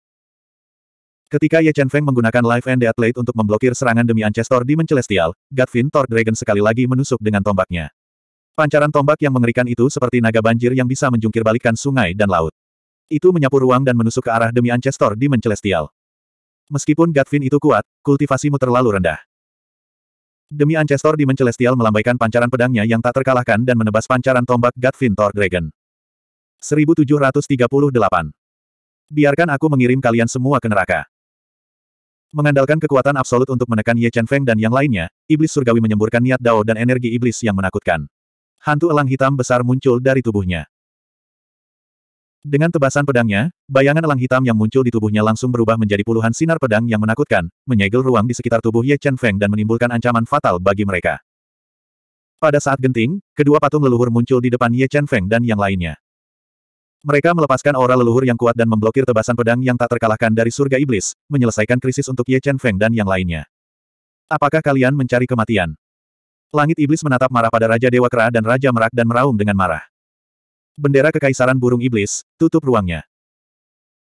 A: Ketika Ye Chen Feng menggunakan Life and Death Blade untuk memblokir serangan demi Ancestor Demon Celestial, Gatvin Torque Dragon sekali lagi menusuk dengan tombaknya. Pancaran tombak yang mengerikan itu seperti naga banjir yang bisa menjungkir balikan sungai dan laut. Itu menyapu ruang dan menusuk ke arah demi Ancestor Demon Celestial. Meskipun Gatvin itu kuat, kultivasimu terlalu rendah. Demi Ancestor Demon Celestial melambaikan pancaran pedangnya yang tak terkalahkan dan menebas pancaran tombak Gatvin Torque Dragon. 1738. Biarkan aku mengirim kalian semua ke neraka. Mengandalkan kekuatan absolut untuk menekan Ye Chen Feng dan yang lainnya, iblis surgawi menyemburkan niat Dao dan energi iblis yang menakutkan. Hantu elang hitam besar muncul dari tubuhnya. Dengan tebasan pedangnya, bayangan elang hitam yang muncul di tubuhnya langsung berubah menjadi puluhan sinar pedang yang menakutkan, menyegel ruang di sekitar tubuh Ye Chen Feng dan menimbulkan ancaman fatal bagi mereka. Pada saat genting, kedua patung leluhur muncul di depan Ye Chen Feng dan yang lainnya. Mereka melepaskan aura leluhur yang kuat dan memblokir tebasan pedang yang tak terkalahkan dari surga iblis, menyelesaikan krisis untuk Ye Chen Feng dan yang lainnya. Apakah kalian mencari kematian? Langit iblis menatap marah pada Raja Dewa Kera dan Raja Merak dan meraung dengan marah. Bendera Kekaisaran Burung Iblis, tutup ruangnya.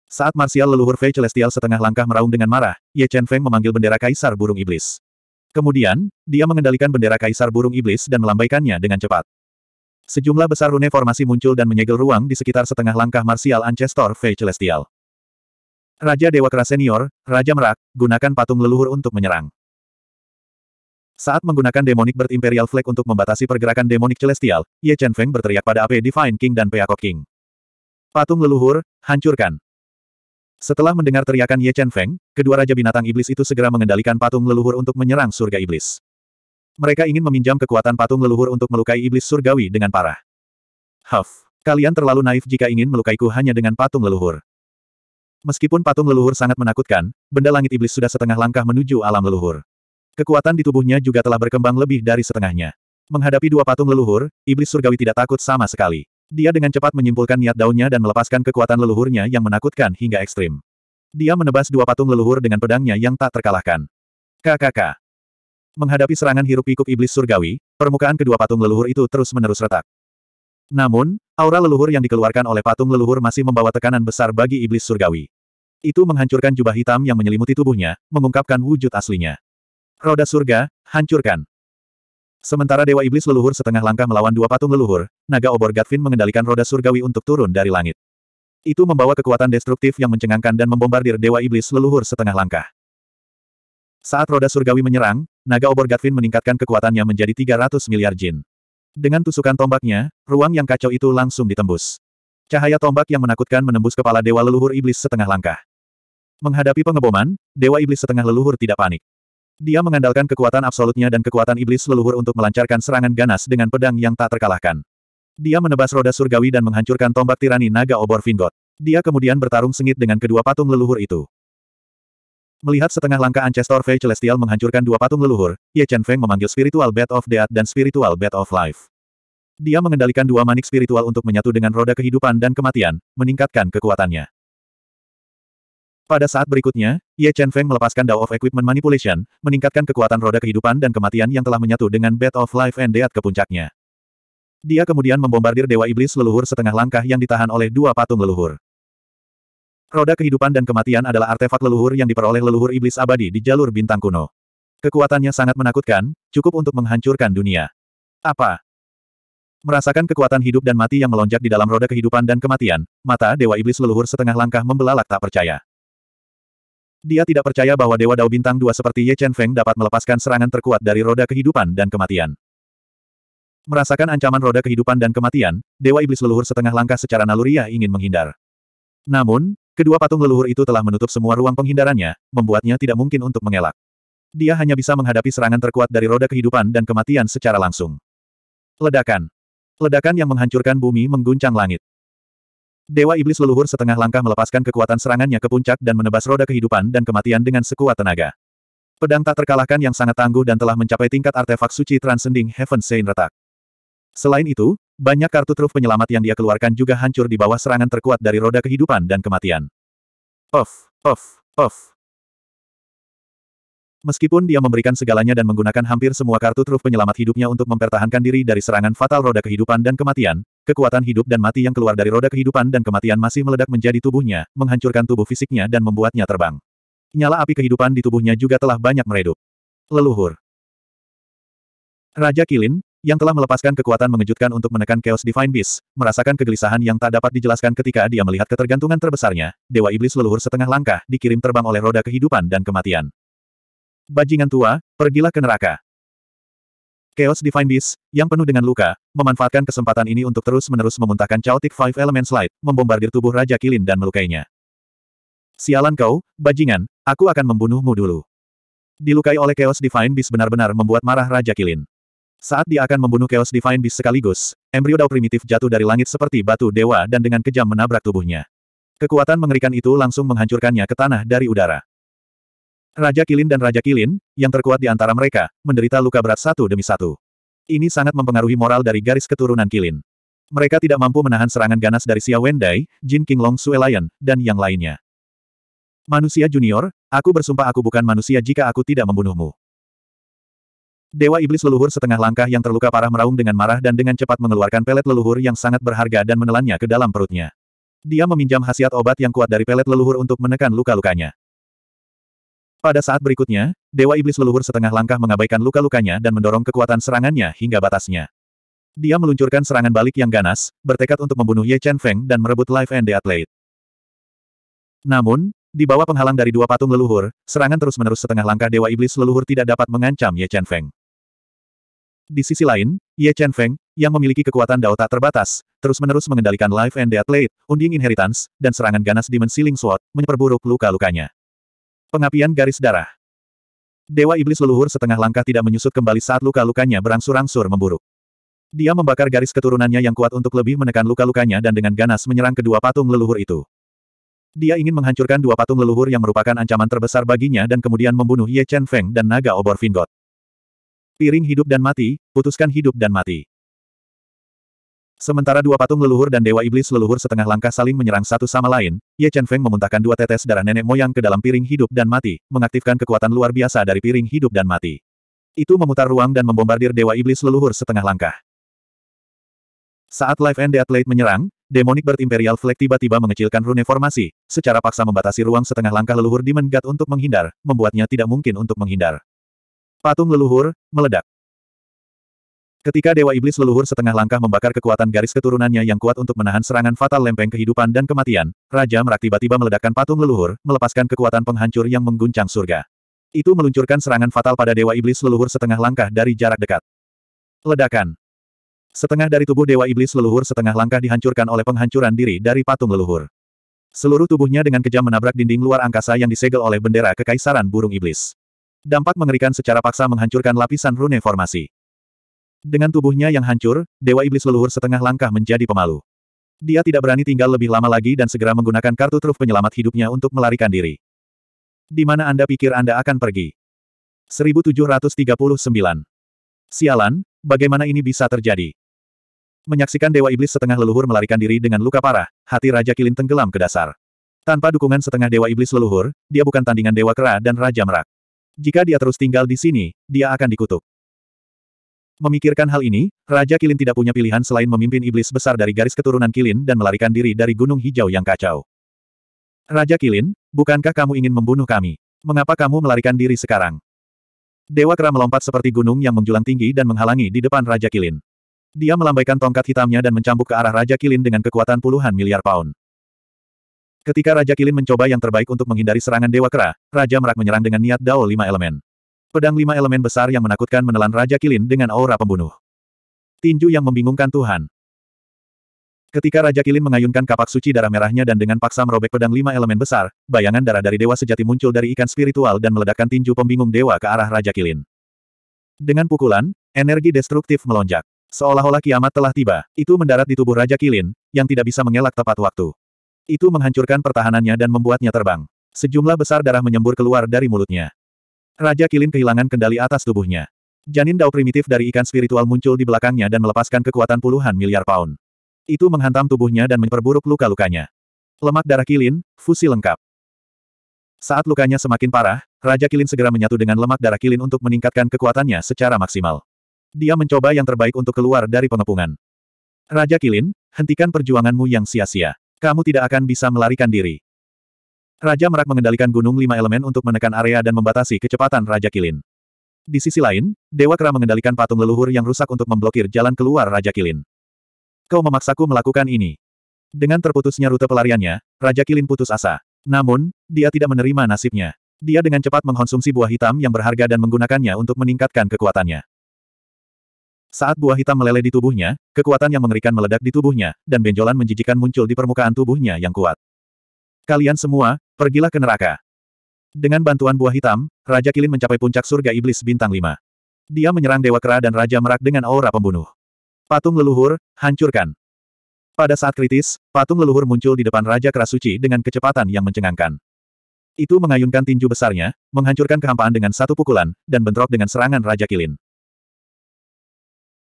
A: Saat marsial leluhur Fei Celestial setengah langkah meraung dengan marah, Ye Chen Feng memanggil bendera Kaisar Burung Iblis. Kemudian, dia mengendalikan bendera Kaisar Burung Iblis dan melambaikannya dengan cepat. Sejumlah besar rune formasi muncul dan menyegel ruang di sekitar setengah langkah marsial Ancestor Fei Celestial. Raja Dewa Kera Senior, Raja Merak, gunakan patung leluhur untuk menyerang. Saat menggunakan Demonic Bird Imperial Flag untuk membatasi pergerakan Demonic Celestial, Ye Chen Feng berteriak pada AP Divine King dan Peacock King. Patung leluhur, hancurkan. Setelah mendengar teriakan Ye Chen Feng, kedua Raja Binatang Iblis itu segera mengendalikan patung leluhur untuk menyerang surga iblis. Mereka ingin meminjam kekuatan patung leluhur untuk melukai iblis surgawi dengan parah. Huff, kalian terlalu naif jika ingin melukaiku hanya dengan patung leluhur. Meskipun patung leluhur sangat menakutkan, benda langit iblis sudah setengah langkah menuju alam leluhur. Kekuatan di tubuhnya juga telah berkembang lebih dari setengahnya. Menghadapi dua patung leluhur, iblis surgawi tidak takut sama sekali. Dia dengan cepat menyimpulkan niat daunnya dan melepaskan kekuatan leluhurnya yang menakutkan hingga ekstrim. Dia menebas dua patung leluhur dengan pedangnya yang tak terkalahkan. KKK. Menghadapi serangan hiruk pikuk iblis surgawi, permukaan kedua patung leluhur itu terus-menerus retak. Namun, aura leluhur yang dikeluarkan oleh patung leluhur masih membawa tekanan besar bagi iblis surgawi. Itu menghancurkan jubah hitam yang menyelimuti tubuhnya, mengungkapkan wujud aslinya. Roda surga, hancurkan. Sementara Dewa Iblis leluhur setengah langkah melawan dua patung leluhur, naga obor Gatvin mengendalikan roda surgawi untuk turun dari langit. Itu membawa kekuatan destruktif yang mencengangkan dan membombardir Dewa Iblis leluhur setengah langkah. Saat roda surgawi menyerang, naga obor Gatvin meningkatkan kekuatannya menjadi 300 miliar jin. Dengan tusukan tombaknya, ruang yang kacau itu langsung ditembus. Cahaya tombak yang menakutkan menembus kepala Dewa leluhur Iblis setengah langkah. Menghadapi pengeboman, Dewa Iblis setengah leluhur tidak panik. Dia mengandalkan kekuatan absolutnya dan kekuatan iblis leluhur untuk melancarkan serangan ganas dengan pedang yang tak terkalahkan. Dia menebas roda surgawi dan menghancurkan tombak tirani naga obor Vingot. Dia kemudian bertarung sengit dengan kedua patung leluhur itu. Melihat setengah langkah Ancestor Fei Celestial menghancurkan dua patung leluhur, Ye Chen Feng memanggil Spiritual Bat of Death dan Spiritual Bat of Life. Dia mengendalikan dua manik spiritual untuk menyatu dengan roda kehidupan dan kematian, meningkatkan kekuatannya. Pada saat berikutnya, Ye Chen Feng melepaskan Dao of Equipment Manipulation, meningkatkan kekuatan roda kehidupan dan kematian yang telah menyatu dengan Bed of Life and Death ke puncaknya. Dia kemudian membombardir Dewa Iblis leluhur setengah langkah yang ditahan oleh dua patung leluhur. Roda kehidupan dan kematian adalah artefak leluhur yang diperoleh leluhur iblis abadi di jalur bintang kuno. Kekuatannya sangat menakutkan, cukup untuk menghancurkan dunia. Apa? Merasakan kekuatan hidup dan mati yang melonjak di dalam roda kehidupan dan kematian, mata Dewa Iblis leluhur setengah langkah membelalak tak percaya. Dia tidak percaya bahwa Dewa Dao Bintang Dua seperti Ye Chen Feng dapat melepaskan serangan terkuat dari roda kehidupan dan kematian. Merasakan ancaman roda kehidupan dan kematian, Dewa Iblis leluhur setengah langkah secara naluriah ingin menghindar. Namun, kedua patung leluhur itu telah menutup semua ruang penghindarannya, membuatnya tidak mungkin untuk mengelak. Dia hanya bisa menghadapi serangan terkuat dari roda kehidupan dan kematian secara langsung. Ledakan. Ledakan yang menghancurkan bumi mengguncang langit. Dewa Iblis leluhur setengah langkah melepaskan kekuatan serangannya ke puncak dan menebas roda kehidupan dan kematian dengan sekuat tenaga. Pedang tak terkalahkan yang sangat tangguh dan telah mencapai tingkat artefak suci Transcending Heaven Saint retak. Selain itu, banyak kartu truf penyelamat yang dia keluarkan juga hancur di bawah serangan terkuat dari roda kehidupan dan kematian. Off, off, off. Meskipun dia memberikan segalanya dan menggunakan hampir semua kartu truf penyelamat hidupnya untuk mempertahankan diri dari serangan fatal roda kehidupan dan kematian, kekuatan hidup dan mati yang keluar dari roda kehidupan dan kematian masih meledak menjadi tubuhnya, menghancurkan tubuh fisiknya dan membuatnya terbang. Nyala api kehidupan di tubuhnya juga telah banyak meredup. Leluhur. Raja Kilin, yang telah melepaskan kekuatan mengejutkan untuk menekan Chaos Divine Beast, merasakan kegelisahan yang tak dapat dijelaskan ketika dia melihat ketergantungan terbesarnya, Dewa Iblis leluhur setengah langkah, dikirim terbang oleh roda kehidupan dan kematian. Bajingan tua, pergilah ke neraka. Chaos Divine Beast, yang penuh dengan luka, memanfaatkan kesempatan ini untuk terus-menerus memuntahkan Chaotic Five Elements Light, membombardir tubuh Raja Kilin dan melukainya. Sialan kau, bajingan, aku akan membunuhmu dulu. Dilukai oleh Chaos Divine Beast benar-benar membuat marah Raja Kilin. Saat dia akan membunuh Chaos Divine Beast sekaligus, embrio Dao primitif jatuh dari langit seperti batu dewa dan dengan kejam menabrak tubuhnya. Kekuatan mengerikan itu langsung menghancurkannya ke tanah dari udara. Raja Kilin dan Raja Kilin, yang terkuat di antara mereka, menderita luka berat satu demi satu. Ini sangat mempengaruhi moral dari garis keturunan Kilin. Mereka tidak mampu menahan serangan ganas dari Xia Wendai, Jin King Long Sue Lion, dan yang lainnya. Manusia junior, aku bersumpah aku bukan manusia jika aku tidak membunuhmu. Dewa Iblis leluhur setengah langkah yang terluka parah meraung dengan marah dan dengan cepat mengeluarkan pelet leluhur yang sangat berharga dan menelannya ke dalam perutnya. Dia meminjam khasiat obat yang kuat dari pelet leluhur untuk menekan luka-lukanya. Pada saat berikutnya, Dewa Iblis leluhur setengah langkah mengabaikan luka-lukanya dan mendorong kekuatan serangannya hingga batasnya. Dia meluncurkan serangan balik yang ganas, bertekad untuk membunuh Ye Chen Feng dan merebut Life and the Athlete. Namun, di bawah penghalang dari dua patung leluhur, serangan terus-menerus setengah langkah Dewa Iblis leluhur tidak dapat mengancam Ye Chen Feng. Di sisi lain, Ye Chen Feng, yang memiliki kekuatan dao tak terbatas, terus-menerus mengendalikan Life and the Athlete, Unding Inheritance, dan serangan ganas Demon Sealing Sword, memperburuk luka-lukanya. Pengapian garis darah. Dewa Iblis leluhur setengah langkah tidak menyusut kembali saat luka-lukanya berangsur-angsur memburuk. Dia membakar garis keturunannya yang kuat untuk lebih menekan luka-lukanya dan dengan ganas menyerang kedua patung leluhur itu. Dia ingin menghancurkan dua patung leluhur yang merupakan ancaman terbesar baginya dan kemudian membunuh Ye Chen Feng dan naga obor Vingot. Piring hidup dan mati, putuskan hidup dan mati. Sementara dua patung leluhur dan Dewa Iblis leluhur setengah langkah saling menyerang satu sama lain, Ye Chen Feng memuntahkan dua tetes darah nenek moyang ke dalam piring hidup dan mati, mengaktifkan kekuatan luar biasa dari piring hidup dan mati. Itu memutar ruang dan membombardir Dewa Iblis leluhur setengah langkah. Saat Life and the Athlete menyerang, Demonic Bird Imperial Flag tiba-tiba mengecilkan rune formasi, secara paksa membatasi ruang setengah langkah leluhur Demon God untuk menghindar, membuatnya tidak mungkin untuk menghindar. Patung leluhur, meledak. Ketika Dewa Iblis leluhur setengah langkah membakar kekuatan garis keturunannya yang kuat untuk menahan serangan fatal lempeng kehidupan dan kematian, Raja Merak tiba-tiba meledakkan patung leluhur, melepaskan kekuatan penghancur yang mengguncang surga. Itu meluncurkan serangan fatal pada Dewa Iblis leluhur setengah langkah dari jarak dekat. Ledakan. Setengah dari tubuh Dewa Iblis leluhur setengah langkah dihancurkan oleh penghancuran diri dari patung leluhur. Seluruh tubuhnya dengan kejam menabrak dinding luar angkasa yang disegel oleh bendera kekaisaran burung iblis. Dampak mengerikan secara paksa menghancurkan lapisan rune formasi. Dengan tubuhnya yang hancur, Dewa Iblis leluhur setengah langkah menjadi pemalu. Dia tidak berani tinggal lebih lama lagi dan segera menggunakan kartu truf penyelamat hidupnya untuk melarikan diri. Di mana Anda pikir Anda akan pergi? 1739. Sialan, bagaimana ini bisa terjadi? Menyaksikan Dewa Iblis setengah leluhur melarikan diri dengan luka parah, hati Raja Kilin tenggelam ke dasar. Tanpa dukungan setengah Dewa Iblis leluhur, dia bukan tandingan Dewa Kera dan Raja Merak. Jika dia terus tinggal di sini, dia akan dikutuk. Memikirkan hal ini, Raja Kilin tidak punya pilihan selain memimpin iblis besar dari garis keturunan Kilin dan melarikan diri dari Gunung Hijau yang kacau. Raja Kilin, bukankah kamu ingin membunuh kami? Mengapa kamu melarikan diri sekarang? Dewa Kera melompat seperti gunung yang menjulang tinggi dan menghalangi di depan Raja Kilin. Dia melambaikan tongkat hitamnya dan mencambuk ke arah Raja Kilin dengan kekuatan puluhan miliar pound. Ketika Raja Kilin mencoba yang terbaik untuk menghindari serangan Dewa Kera, Raja Merak menyerang dengan niat Dao lima elemen. Pedang lima elemen besar yang menakutkan menelan Raja Kilin dengan aura pembunuh. Tinju yang membingungkan Tuhan. Ketika Raja Kilin mengayunkan kapak suci darah merahnya dan dengan paksa merobek pedang lima elemen besar, bayangan darah dari dewa sejati muncul dari ikan spiritual dan meledakkan tinju pembingung dewa ke arah Raja Kilin. Dengan pukulan, energi destruktif melonjak. Seolah-olah kiamat telah tiba, itu mendarat di tubuh Raja Kilin, yang tidak bisa mengelak tepat waktu. Itu menghancurkan pertahanannya dan membuatnya terbang. Sejumlah besar darah menyembur keluar dari mulutnya. Raja Kilin kehilangan kendali atas tubuhnya. Janin dao primitif dari ikan spiritual muncul di belakangnya dan melepaskan kekuatan puluhan miliar pound. Itu menghantam tubuhnya dan memperburuk luka-lukanya. Lemak darah Kilin, fusi lengkap. Saat lukanya semakin parah, Raja Kilin segera menyatu dengan lemak darah Kilin untuk meningkatkan kekuatannya secara maksimal. Dia mencoba yang terbaik untuk keluar dari pengepungan. Raja Kilin, hentikan perjuanganmu yang sia-sia. Kamu tidak akan bisa melarikan diri. Raja Merak mengendalikan Gunung Lima Elemen untuk menekan area dan membatasi kecepatan Raja Kilin. Di sisi lain, Dewa Kera mengendalikan patung leluhur yang rusak untuk memblokir jalan keluar Raja Kilin. Kau memaksaku melakukan ini. Dengan terputusnya rute pelariannya, Raja Kilin putus asa. Namun, dia tidak menerima nasibnya. Dia dengan cepat mengkonsumsi buah hitam yang berharga dan menggunakannya untuk meningkatkan kekuatannya. Saat buah hitam meleleh di tubuhnya, kekuatan yang mengerikan meledak di tubuhnya, dan benjolan menjijikan muncul di permukaan tubuhnya yang kuat. Kalian semua, pergilah ke neraka. Dengan bantuan buah hitam, Raja Kilin mencapai puncak surga iblis bintang 5. Dia menyerang Dewa Kera dan Raja Merak dengan aura pembunuh. Patung leluhur, hancurkan. Pada saat kritis, patung leluhur muncul di depan Raja Kera Suci dengan kecepatan yang mencengangkan. Itu mengayunkan tinju besarnya, menghancurkan kehampaan dengan satu pukulan, dan bentrok dengan serangan Raja Kilin.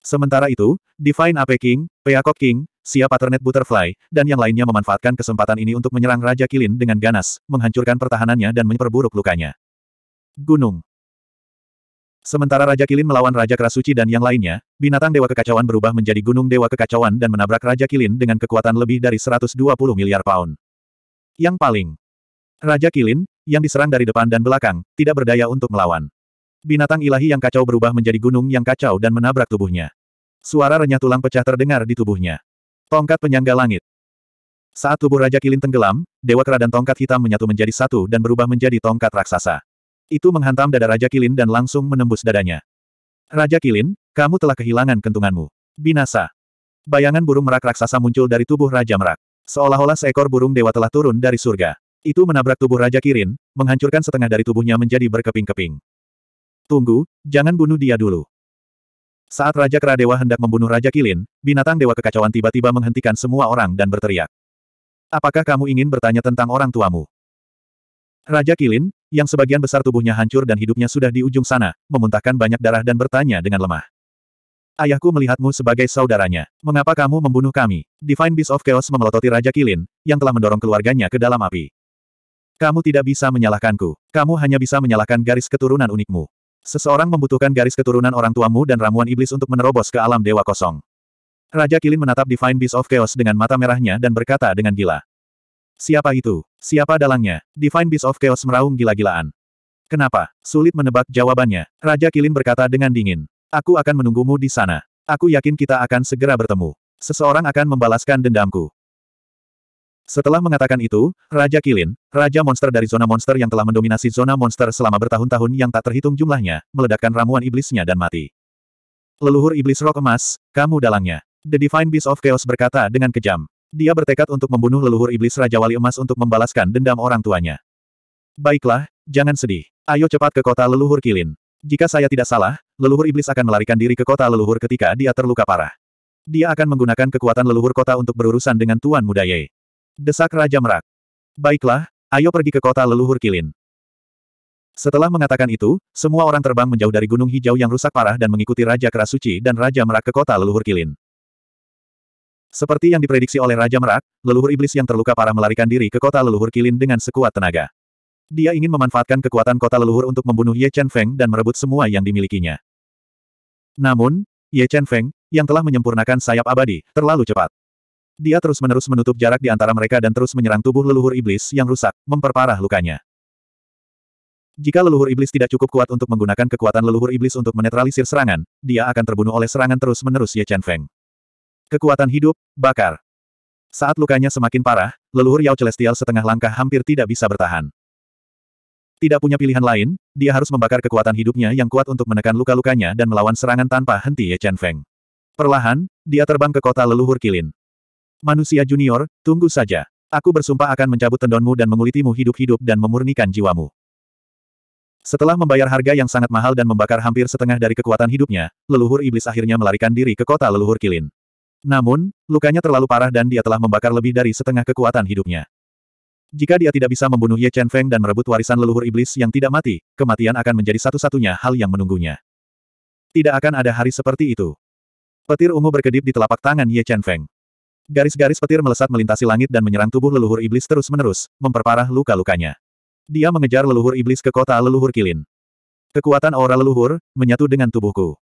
A: Sementara itu, Divine Ape King, Peacock King, Sia Paternet Butterfly, dan yang lainnya memanfaatkan kesempatan ini untuk menyerang Raja Kilin dengan ganas, menghancurkan pertahanannya dan memperburuk lukanya. Gunung Sementara Raja Kilin melawan Raja Kerasuci dan yang lainnya, binatang Dewa Kekacauan berubah menjadi Gunung Dewa Kekacauan dan menabrak Raja Kilin dengan kekuatan lebih dari 120 miliar pound. Yang paling. Raja Kilin, yang diserang dari depan dan belakang, tidak berdaya untuk melawan. Binatang ilahi yang kacau berubah menjadi gunung yang kacau dan menabrak tubuhnya. Suara renyah tulang pecah terdengar di tubuhnya. Tongkat penyangga langit. Saat tubuh Raja Kilin tenggelam, Dewa Kera dan tongkat hitam menyatu menjadi satu dan berubah menjadi tongkat raksasa. Itu menghantam dada Raja Kilin dan langsung menembus dadanya. Raja Kilin, kamu telah kehilangan kentunganmu. Binasa. Bayangan burung merak raksasa muncul dari tubuh Raja Merak. Seolah-olah seekor burung dewa telah turun dari surga. Itu menabrak tubuh Raja Kirin, menghancurkan setengah dari tubuhnya menjadi berkeping-keping. Tunggu, jangan bunuh dia dulu. Saat Raja Kera Dewa hendak membunuh Raja Kilin, binatang Dewa Kekacauan tiba-tiba menghentikan semua orang dan berteriak. Apakah kamu ingin bertanya tentang orang tuamu? Raja Kilin, yang sebagian besar tubuhnya hancur dan hidupnya sudah di ujung sana, memuntahkan banyak darah dan bertanya dengan lemah. Ayahku melihatmu sebagai saudaranya. Mengapa kamu membunuh kami? Divine Beast of Chaos memelototi Raja Kilin, yang telah mendorong keluarganya ke dalam api. Kamu tidak bisa menyalahkanku. Kamu hanya bisa menyalahkan garis keturunan unikmu. Seseorang membutuhkan garis keturunan orang tuamu dan ramuan iblis untuk menerobos ke alam dewa kosong. Raja Kilin menatap Divine Beast of Chaos dengan mata merahnya dan berkata dengan gila. Siapa itu? Siapa dalangnya? Divine Beast of Chaos meraung gila-gilaan. Kenapa? Sulit menebak jawabannya. Raja Kilin berkata dengan dingin. Aku akan menunggumu di sana. Aku yakin kita akan segera bertemu. Seseorang akan membalaskan dendamku. Setelah mengatakan itu, Raja Kilin, Raja Monster dari zona monster yang telah mendominasi zona monster selama bertahun-tahun yang tak terhitung jumlahnya, meledakkan ramuan iblisnya dan mati. Leluhur iblis rok emas, kamu dalangnya. The Divine Beast of Chaos berkata dengan kejam. Dia bertekad untuk membunuh leluhur iblis Raja Wali Emas untuk membalaskan dendam orang tuanya. Baiklah, jangan sedih. Ayo cepat ke kota leluhur Kilin. Jika saya tidak salah, leluhur iblis akan melarikan diri ke kota leluhur ketika dia terluka parah. Dia akan menggunakan kekuatan leluhur kota untuk berurusan dengan Tuan Muda Ye. Desak Raja Merak. Baiklah, ayo pergi ke kota leluhur Kilin. Setelah mengatakan itu, semua orang terbang menjauh dari gunung hijau yang rusak parah dan mengikuti Raja Kerasuci dan Raja Merak ke kota leluhur Kilin. Seperti yang diprediksi oleh Raja Merak, leluhur iblis yang terluka parah melarikan diri ke kota leluhur Kilin dengan sekuat tenaga. Dia ingin memanfaatkan kekuatan kota leluhur untuk membunuh Ye Chen Feng dan merebut semua yang dimilikinya. Namun, Ye Chen Feng, yang telah menyempurnakan sayap abadi, terlalu cepat. Dia terus-menerus menutup jarak di antara mereka dan terus menyerang tubuh leluhur iblis yang rusak, memperparah lukanya. Jika leluhur iblis tidak cukup kuat untuk menggunakan kekuatan leluhur iblis untuk menetralisir serangan, dia akan terbunuh oleh serangan terus-menerus Ye Chen Feng. Kekuatan hidup, bakar. Saat lukanya semakin parah, leluhur Yao Celestial setengah langkah hampir tidak bisa bertahan. Tidak punya pilihan lain, dia harus membakar kekuatan hidupnya yang kuat untuk menekan luka-lukanya dan melawan serangan tanpa henti Ye Chen Feng. Perlahan, dia terbang ke kota leluhur Kilin. Manusia junior, tunggu saja. Aku bersumpah akan mencabut tendonmu dan mengulitimu hidup-hidup dan memurnikan jiwamu. Setelah membayar harga yang sangat mahal dan membakar hampir setengah dari kekuatan hidupnya, leluhur iblis akhirnya melarikan diri ke kota leluhur Kilin. Namun, lukanya terlalu parah dan dia telah membakar lebih dari setengah kekuatan hidupnya. Jika dia tidak bisa membunuh Ye Chen Feng dan merebut warisan leluhur iblis yang tidak mati, kematian akan menjadi satu-satunya hal yang menunggunya. Tidak akan ada hari seperti itu. Petir ungu berkedip di telapak tangan Ye Chen Feng. Garis-garis petir melesat melintasi langit dan menyerang tubuh leluhur iblis terus-menerus, memperparah luka-lukanya. Dia mengejar leluhur iblis ke kota leluhur kilin. Kekuatan aura leluhur, menyatu dengan tubuhku.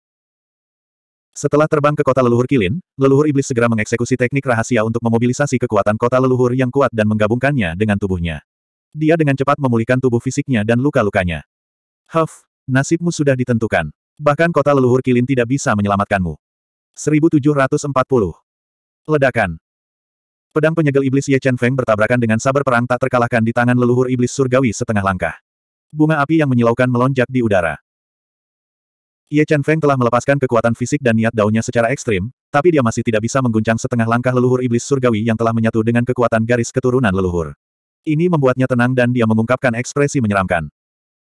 A: Setelah terbang ke kota leluhur Kilin, leluhur iblis segera mengeksekusi teknik rahasia untuk memobilisasi kekuatan kota leluhur yang kuat dan menggabungkannya dengan tubuhnya. Dia dengan cepat memulihkan tubuh fisiknya dan luka-lukanya. Huff, nasibmu sudah ditentukan. Bahkan kota leluhur Kilin tidak bisa menyelamatkanmu. 1740. Ledakan. Pedang penyegel iblis Ye Chen Feng bertabrakan dengan saber perang tak terkalahkan di tangan leluhur iblis surgawi setengah langkah. Bunga api yang menyilaukan melonjak di udara. Ye Chen Feng telah melepaskan kekuatan fisik dan niat daunnya secara ekstrim, tapi dia masih tidak bisa mengguncang setengah langkah leluhur iblis surgawi yang telah menyatu dengan kekuatan garis keturunan leluhur. Ini membuatnya tenang dan dia mengungkapkan ekspresi menyeramkan.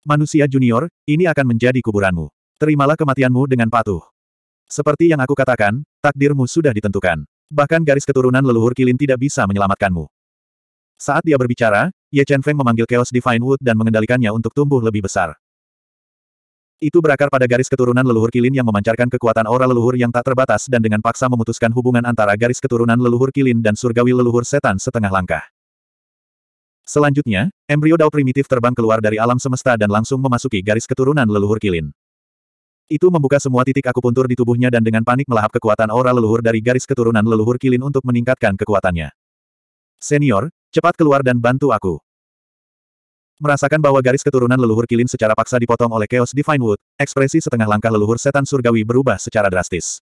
A: Manusia junior, ini akan menjadi kuburanmu. Terimalah kematianmu dengan patuh. Seperti yang aku katakan, takdirmu sudah ditentukan. Bahkan garis keturunan leluhur kilin tidak bisa menyelamatkanmu. Saat dia berbicara, Ye Chen Feng memanggil Chaos Divine Wood dan mengendalikannya untuk tumbuh lebih besar. Itu berakar pada garis keturunan leluhur kilin yang memancarkan kekuatan aura leluhur yang tak terbatas dan dengan paksa memutuskan hubungan antara garis keturunan leluhur kilin dan surgawi leluhur setan setengah langkah. Selanjutnya, embrio Dao primitif terbang keluar dari alam semesta dan langsung memasuki garis keturunan leluhur kilin. Itu membuka semua titik akupuntur di tubuhnya dan dengan panik melahap kekuatan aura leluhur dari garis keturunan leluhur kilin untuk meningkatkan kekuatannya. Senior, cepat keluar dan bantu aku. Merasakan bahwa garis keturunan leluhur kilin secara paksa dipotong oleh Chaos Divine Wood, ekspresi setengah langkah leluhur setan surgawi berubah secara drastis.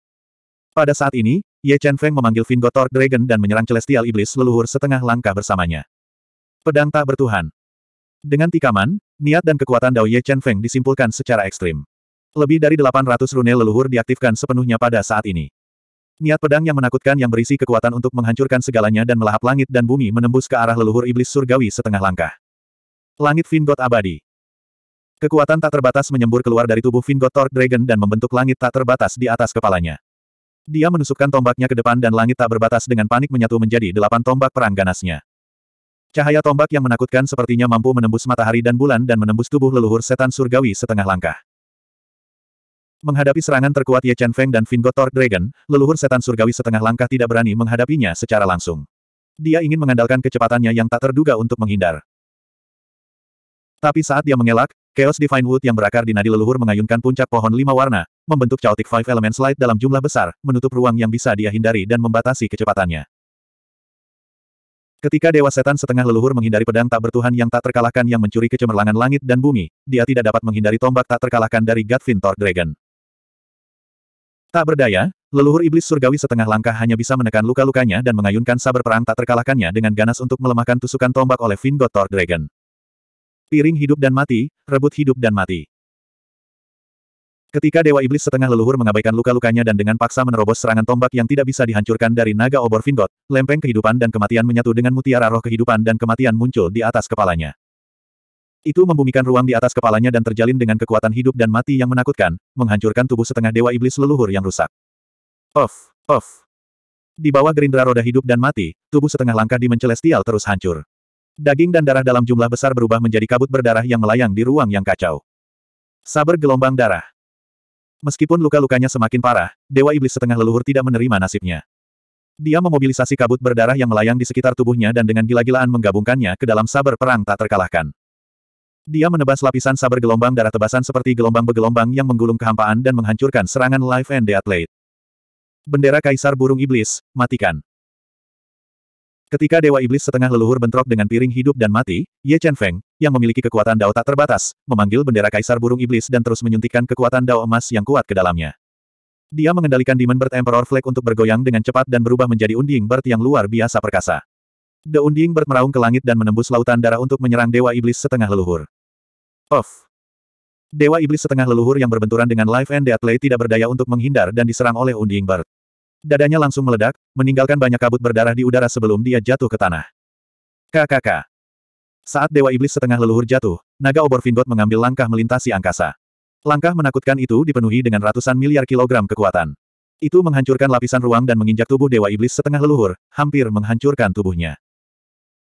A: Pada saat ini, Ye Chen Feng memanggil Vingo Torque Dragon dan menyerang Celestial Iblis leluhur setengah langkah bersamanya. Pedang tak bertuhan. Dengan tikaman, niat dan kekuatan Dao Ye Chen Feng disimpulkan secara ekstrim. Lebih dari 800 rune leluhur diaktifkan sepenuhnya pada saat ini. Niat pedang yang menakutkan yang berisi kekuatan untuk menghancurkan segalanya dan melahap langit dan bumi menembus ke arah leluhur iblis surgawi setengah langkah. Langit Vingot abadi. Kekuatan tak terbatas menyembur keluar dari tubuh Vingot Torque Dragon dan membentuk langit tak terbatas di atas kepalanya. Dia menusukkan tombaknya ke depan dan langit tak berbatas dengan panik menyatu menjadi delapan tombak perang ganasnya. Cahaya tombak yang menakutkan sepertinya mampu menembus matahari dan bulan dan menembus tubuh leluhur setan surgawi setengah langkah. Menghadapi serangan terkuat Ye Chen Feng dan Vingo Torque Dragon, leluhur setan surgawi setengah langkah tidak berani menghadapinya secara langsung. Dia ingin mengandalkan kecepatannya yang tak terduga untuk menghindar. Tapi saat dia mengelak, Chaos Divine Wood yang berakar di nadi leluhur mengayunkan puncak pohon lima warna, membentuk Chaotic Five Elements Light dalam jumlah besar, menutup ruang yang bisa dia hindari dan membatasi kecepatannya. Ketika Dewa Setan setengah leluhur menghindari pedang tak bertuhan yang tak terkalahkan yang mencuri kecemerlangan langit dan bumi, dia tidak dapat menghindari tombak tak terkalahkan dari Godfin Torque Dragon. Tak berdaya, leluhur iblis surgawi setengah langkah hanya bisa menekan luka-lukanya dan mengayunkan saber perang tak terkalahkannya dengan ganas untuk melemahkan tusukan tombak oleh Vingot Thor Dragon. Piring hidup dan mati, rebut hidup dan mati. Ketika Dewa Iblis setengah leluhur mengabaikan luka-lukanya dan dengan paksa menerobos serangan tombak yang tidak bisa dihancurkan dari naga obor Vingot, lempeng kehidupan dan kematian menyatu dengan mutiara roh kehidupan dan kematian muncul di atas kepalanya. Itu membumikan ruang di atas kepalanya dan terjalin dengan kekuatan hidup dan mati yang menakutkan, menghancurkan tubuh setengah dewa iblis leluhur yang rusak. Off, off. Di bawah gerindra roda hidup dan mati, tubuh setengah langkah di Celestial terus hancur. Daging dan darah dalam jumlah besar berubah menjadi kabut berdarah yang melayang di ruang yang kacau. Saber gelombang darah. Meskipun luka-lukanya semakin parah, Dewa Iblis setengah leluhur tidak menerima nasibnya. Dia memobilisasi kabut berdarah yang melayang di sekitar tubuhnya dan dengan gila-gilaan menggabungkannya ke dalam saber perang tak terkalahkan. Dia menebas lapisan saber gelombang darah tebasan seperti gelombang bergelombang yang menggulung kehampaan dan menghancurkan serangan Life and the Athlete. Bendera Kaisar Burung Iblis, matikan. Ketika Dewa Iblis setengah leluhur bentrok dengan piring hidup dan mati, Ye Chen Feng, yang memiliki kekuatan dao tak terbatas, memanggil bendera Kaisar Burung Iblis dan terus menyuntikkan kekuatan dao emas yang kuat ke dalamnya. Dia mengendalikan Demon Bird Emperor Flag untuk bergoyang dengan cepat dan berubah menjadi unding bird yang luar biasa perkasa. The Unding Bird meraung ke langit dan menembus lautan darah untuk menyerang Dewa Iblis setengah leluhur. Off. Dewa Iblis setengah leluhur yang berbenturan dengan Life and the Athlete tidak berdaya untuk menghindar dan diserang oleh Unding Bird. Dadanya langsung meledak, meninggalkan banyak kabut berdarah di udara sebelum dia jatuh ke tanah. KKK. Saat Dewa Iblis setengah leluhur jatuh, naga obor Vingot mengambil langkah melintasi angkasa. Langkah menakutkan itu dipenuhi dengan ratusan miliar kilogram kekuatan. Itu menghancurkan lapisan ruang dan menginjak tubuh Dewa Iblis setengah leluhur, hampir menghancurkan tubuhnya.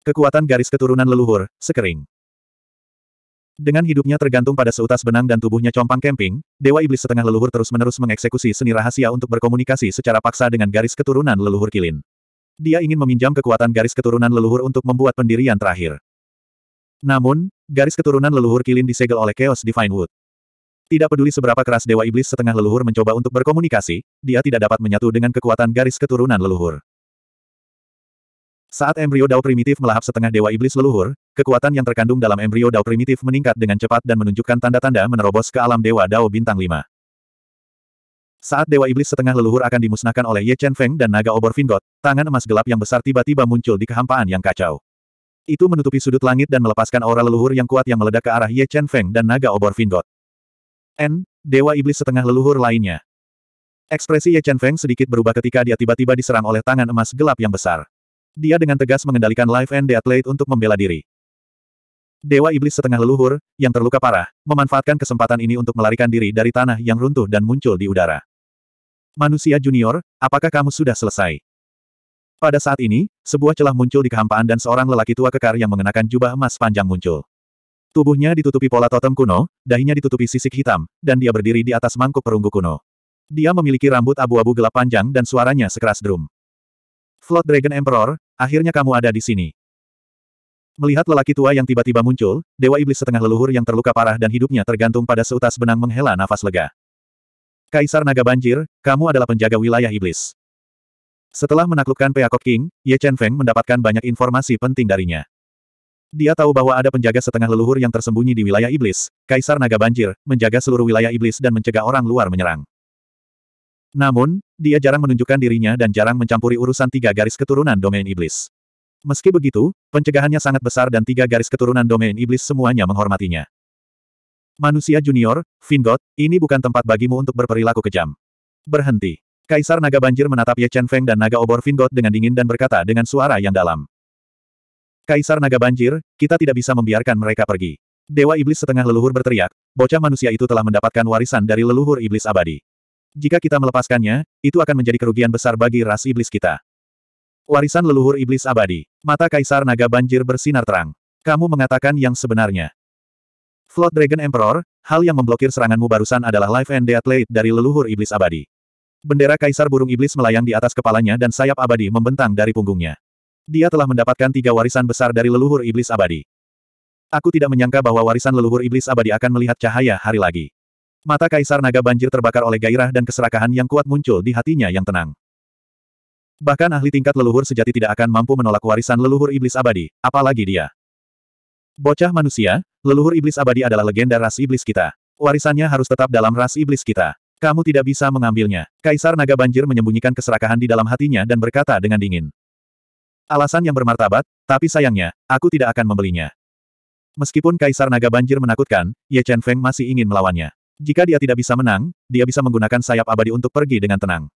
A: Kekuatan garis keturunan leluhur, sekering. Dengan hidupnya tergantung pada seutas benang dan tubuhnya compang camping, Dewa Iblis setengah leluhur terus-menerus mengeksekusi seni rahasia untuk berkomunikasi secara paksa dengan garis keturunan leluhur kilin. Dia ingin meminjam kekuatan garis keturunan leluhur untuk membuat pendirian terakhir. Namun, garis keturunan leluhur kilin disegel oleh Chaos Divine Wood. Tidak peduli seberapa keras Dewa Iblis setengah leluhur mencoba untuk berkomunikasi, dia tidak dapat menyatu dengan kekuatan garis keturunan leluhur. Saat embrio Dao primitif melahap setengah dewa iblis leluhur, kekuatan yang terkandung dalam embrio Dao primitif meningkat dengan cepat dan menunjukkan tanda-tanda menerobos ke alam dewa Dao bintang 5. Saat dewa iblis setengah leluhur akan dimusnahkan oleh Ye Chen Feng dan naga obor Vingot, tangan emas gelap yang besar tiba-tiba muncul di kehampaan yang kacau. Itu menutupi sudut langit dan melepaskan aura leluhur yang kuat yang meledak ke arah Ye Chen Feng dan naga obor Vingot. N. Dewa iblis setengah leluhur lainnya. Ekspresi Ye Chen Feng sedikit berubah ketika dia tiba-tiba diserang oleh tangan emas gelap yang besar. Dia dengan tegas mengendalikan Life and the Athlete untuk membela diri. Dewa Iblis setengah leluhur, yang terluka parah, memanfaatkan kesempatan ini untuk melarikan diri dari tanah yang runtuh dan muncul di udara. Manusia junior, apakah kamu sudah selesai? Pada saat ini, sebuah celah muncul di kehampaan dan seorang lelaki tua kekar yang mengenakan jubah emas panjang muncul. Tubuhnya ditutupi pola totem kuno, dahinya ditutupi sisik hitam, dan dia berdiri di atas mangkuk perunggu kuno. Dia memiliki rambut abu-abu gelap panjang dan suaranya sekeras drum. Flood Dragon Emperor, akhirnya kamu ada di sini. Melihat lelaki tua yang tiba-tiba muncul, Dewa Iblis setengah leluhur yang terluka parah dan hidupnya tergantung pada seutas benang menghela nafas lega. Kaisar Naga Banjir, kamu adalah penjaga wilayah iblis. Setelah menaklukkan Peacock King, Ye Chen Feng mendapatkan banyak informasi penting darinya. Dia tahu bahwa ada penjaga setengah leluhur yang tersembunyi di wilayah iblis, Kaisar Naga Banjir, menjaga seluruh wilayah iblis dan mencegah orang luar menyerang. Namun, dia jarang menunjukkan dirinya dan jarang mencampuri urusan tiga garis keturunan domain iblis. Meski begitu, pencegahannya sangat besar dan tiga garis keturunan domain iblis semuanya menghormatinya. Manusia junior, Vingot, ini bukan tempat bagimu untuk berperilaku kejam. Berhenti. Kaisar Naga Banjir menatap Ye Chen Feng dan Naga Obor Vingot dengan dingin dan berkata dengan suara yang dalam. Kaisar Naga Banjir, kita tidak bisa membiarkan mereka pergi. Dewa Iblis setengah leluhur berteriak, bocah manusia itu telah mendapatkan warisan dari leluhur Iblis abadi. Jika kita melepaskannya, itu akan menjadi kerugian besar bagi ras Iblis kita. Warisan leluhur Iblis abadi. Mata Kaisar Naga Banjir bersinar terang. Kamu mengatakan yang sebenarnya. Flood Dragon Emperor, hal yang memblokir seranganmu barusan adalah Life and Death Blade dari leluhur iblis abadi. Bendera Kaisar Burung Iblis melayang di atas kepalanya dan sayap abadi membentang dari punggungnya. Dia telah mendapatkan tiga warisan besar dari leluhur iblis abadi. Aku tidak menyangka bahwa warisan leluhur iblis abadi akan melihat cahaya hari lagi. Mata Kaisar Naga Banjir terbakar oleh gairah dan keserakahan yang kuat muncul di hatinya yang tenang. Bahkan ahli tingkat leluhur sejati tidak akan mampu menolak warisan leluhur iblis abadi, apalagi dia. Bocah manusia, leluhur iblis abadi adalah legenda ras iblis kita. Warisannya harus tetap dalam ras iblis kita. Kamu tidak bisa mengambilnya. Kaisar Naga Banjir menyembunyikan keserakahan di dalam hatinya dan berkata dengan dingin. Alasan yang bermartabat, tapi sayangnya, aku tidak akan membelinya. Meskipun Kaisar Naga Banjir menakutkan, Ye Chen Feng masih ingin melawannya. Jika dia tidak bisa menang, dia bisa menggunakan sayap abadi untuk pergi dengan tenang.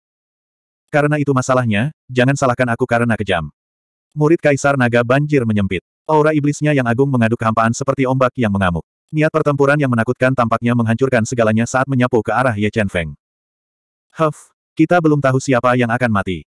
A: Karena itu masalahnya, jangan salahkan aku karena kejam. Murid Kaisar Naga Banjir menyempit. Aura iblisnya yang agung mengaduk kehampaan seperti ombak yang mengamuk. Niat pertempuran yang menakutkan tampaknya menghancurkan segalanya saat menyapu ke arah Ye Chen Feng. Huff, kita belum tahu siapa yang akan mati.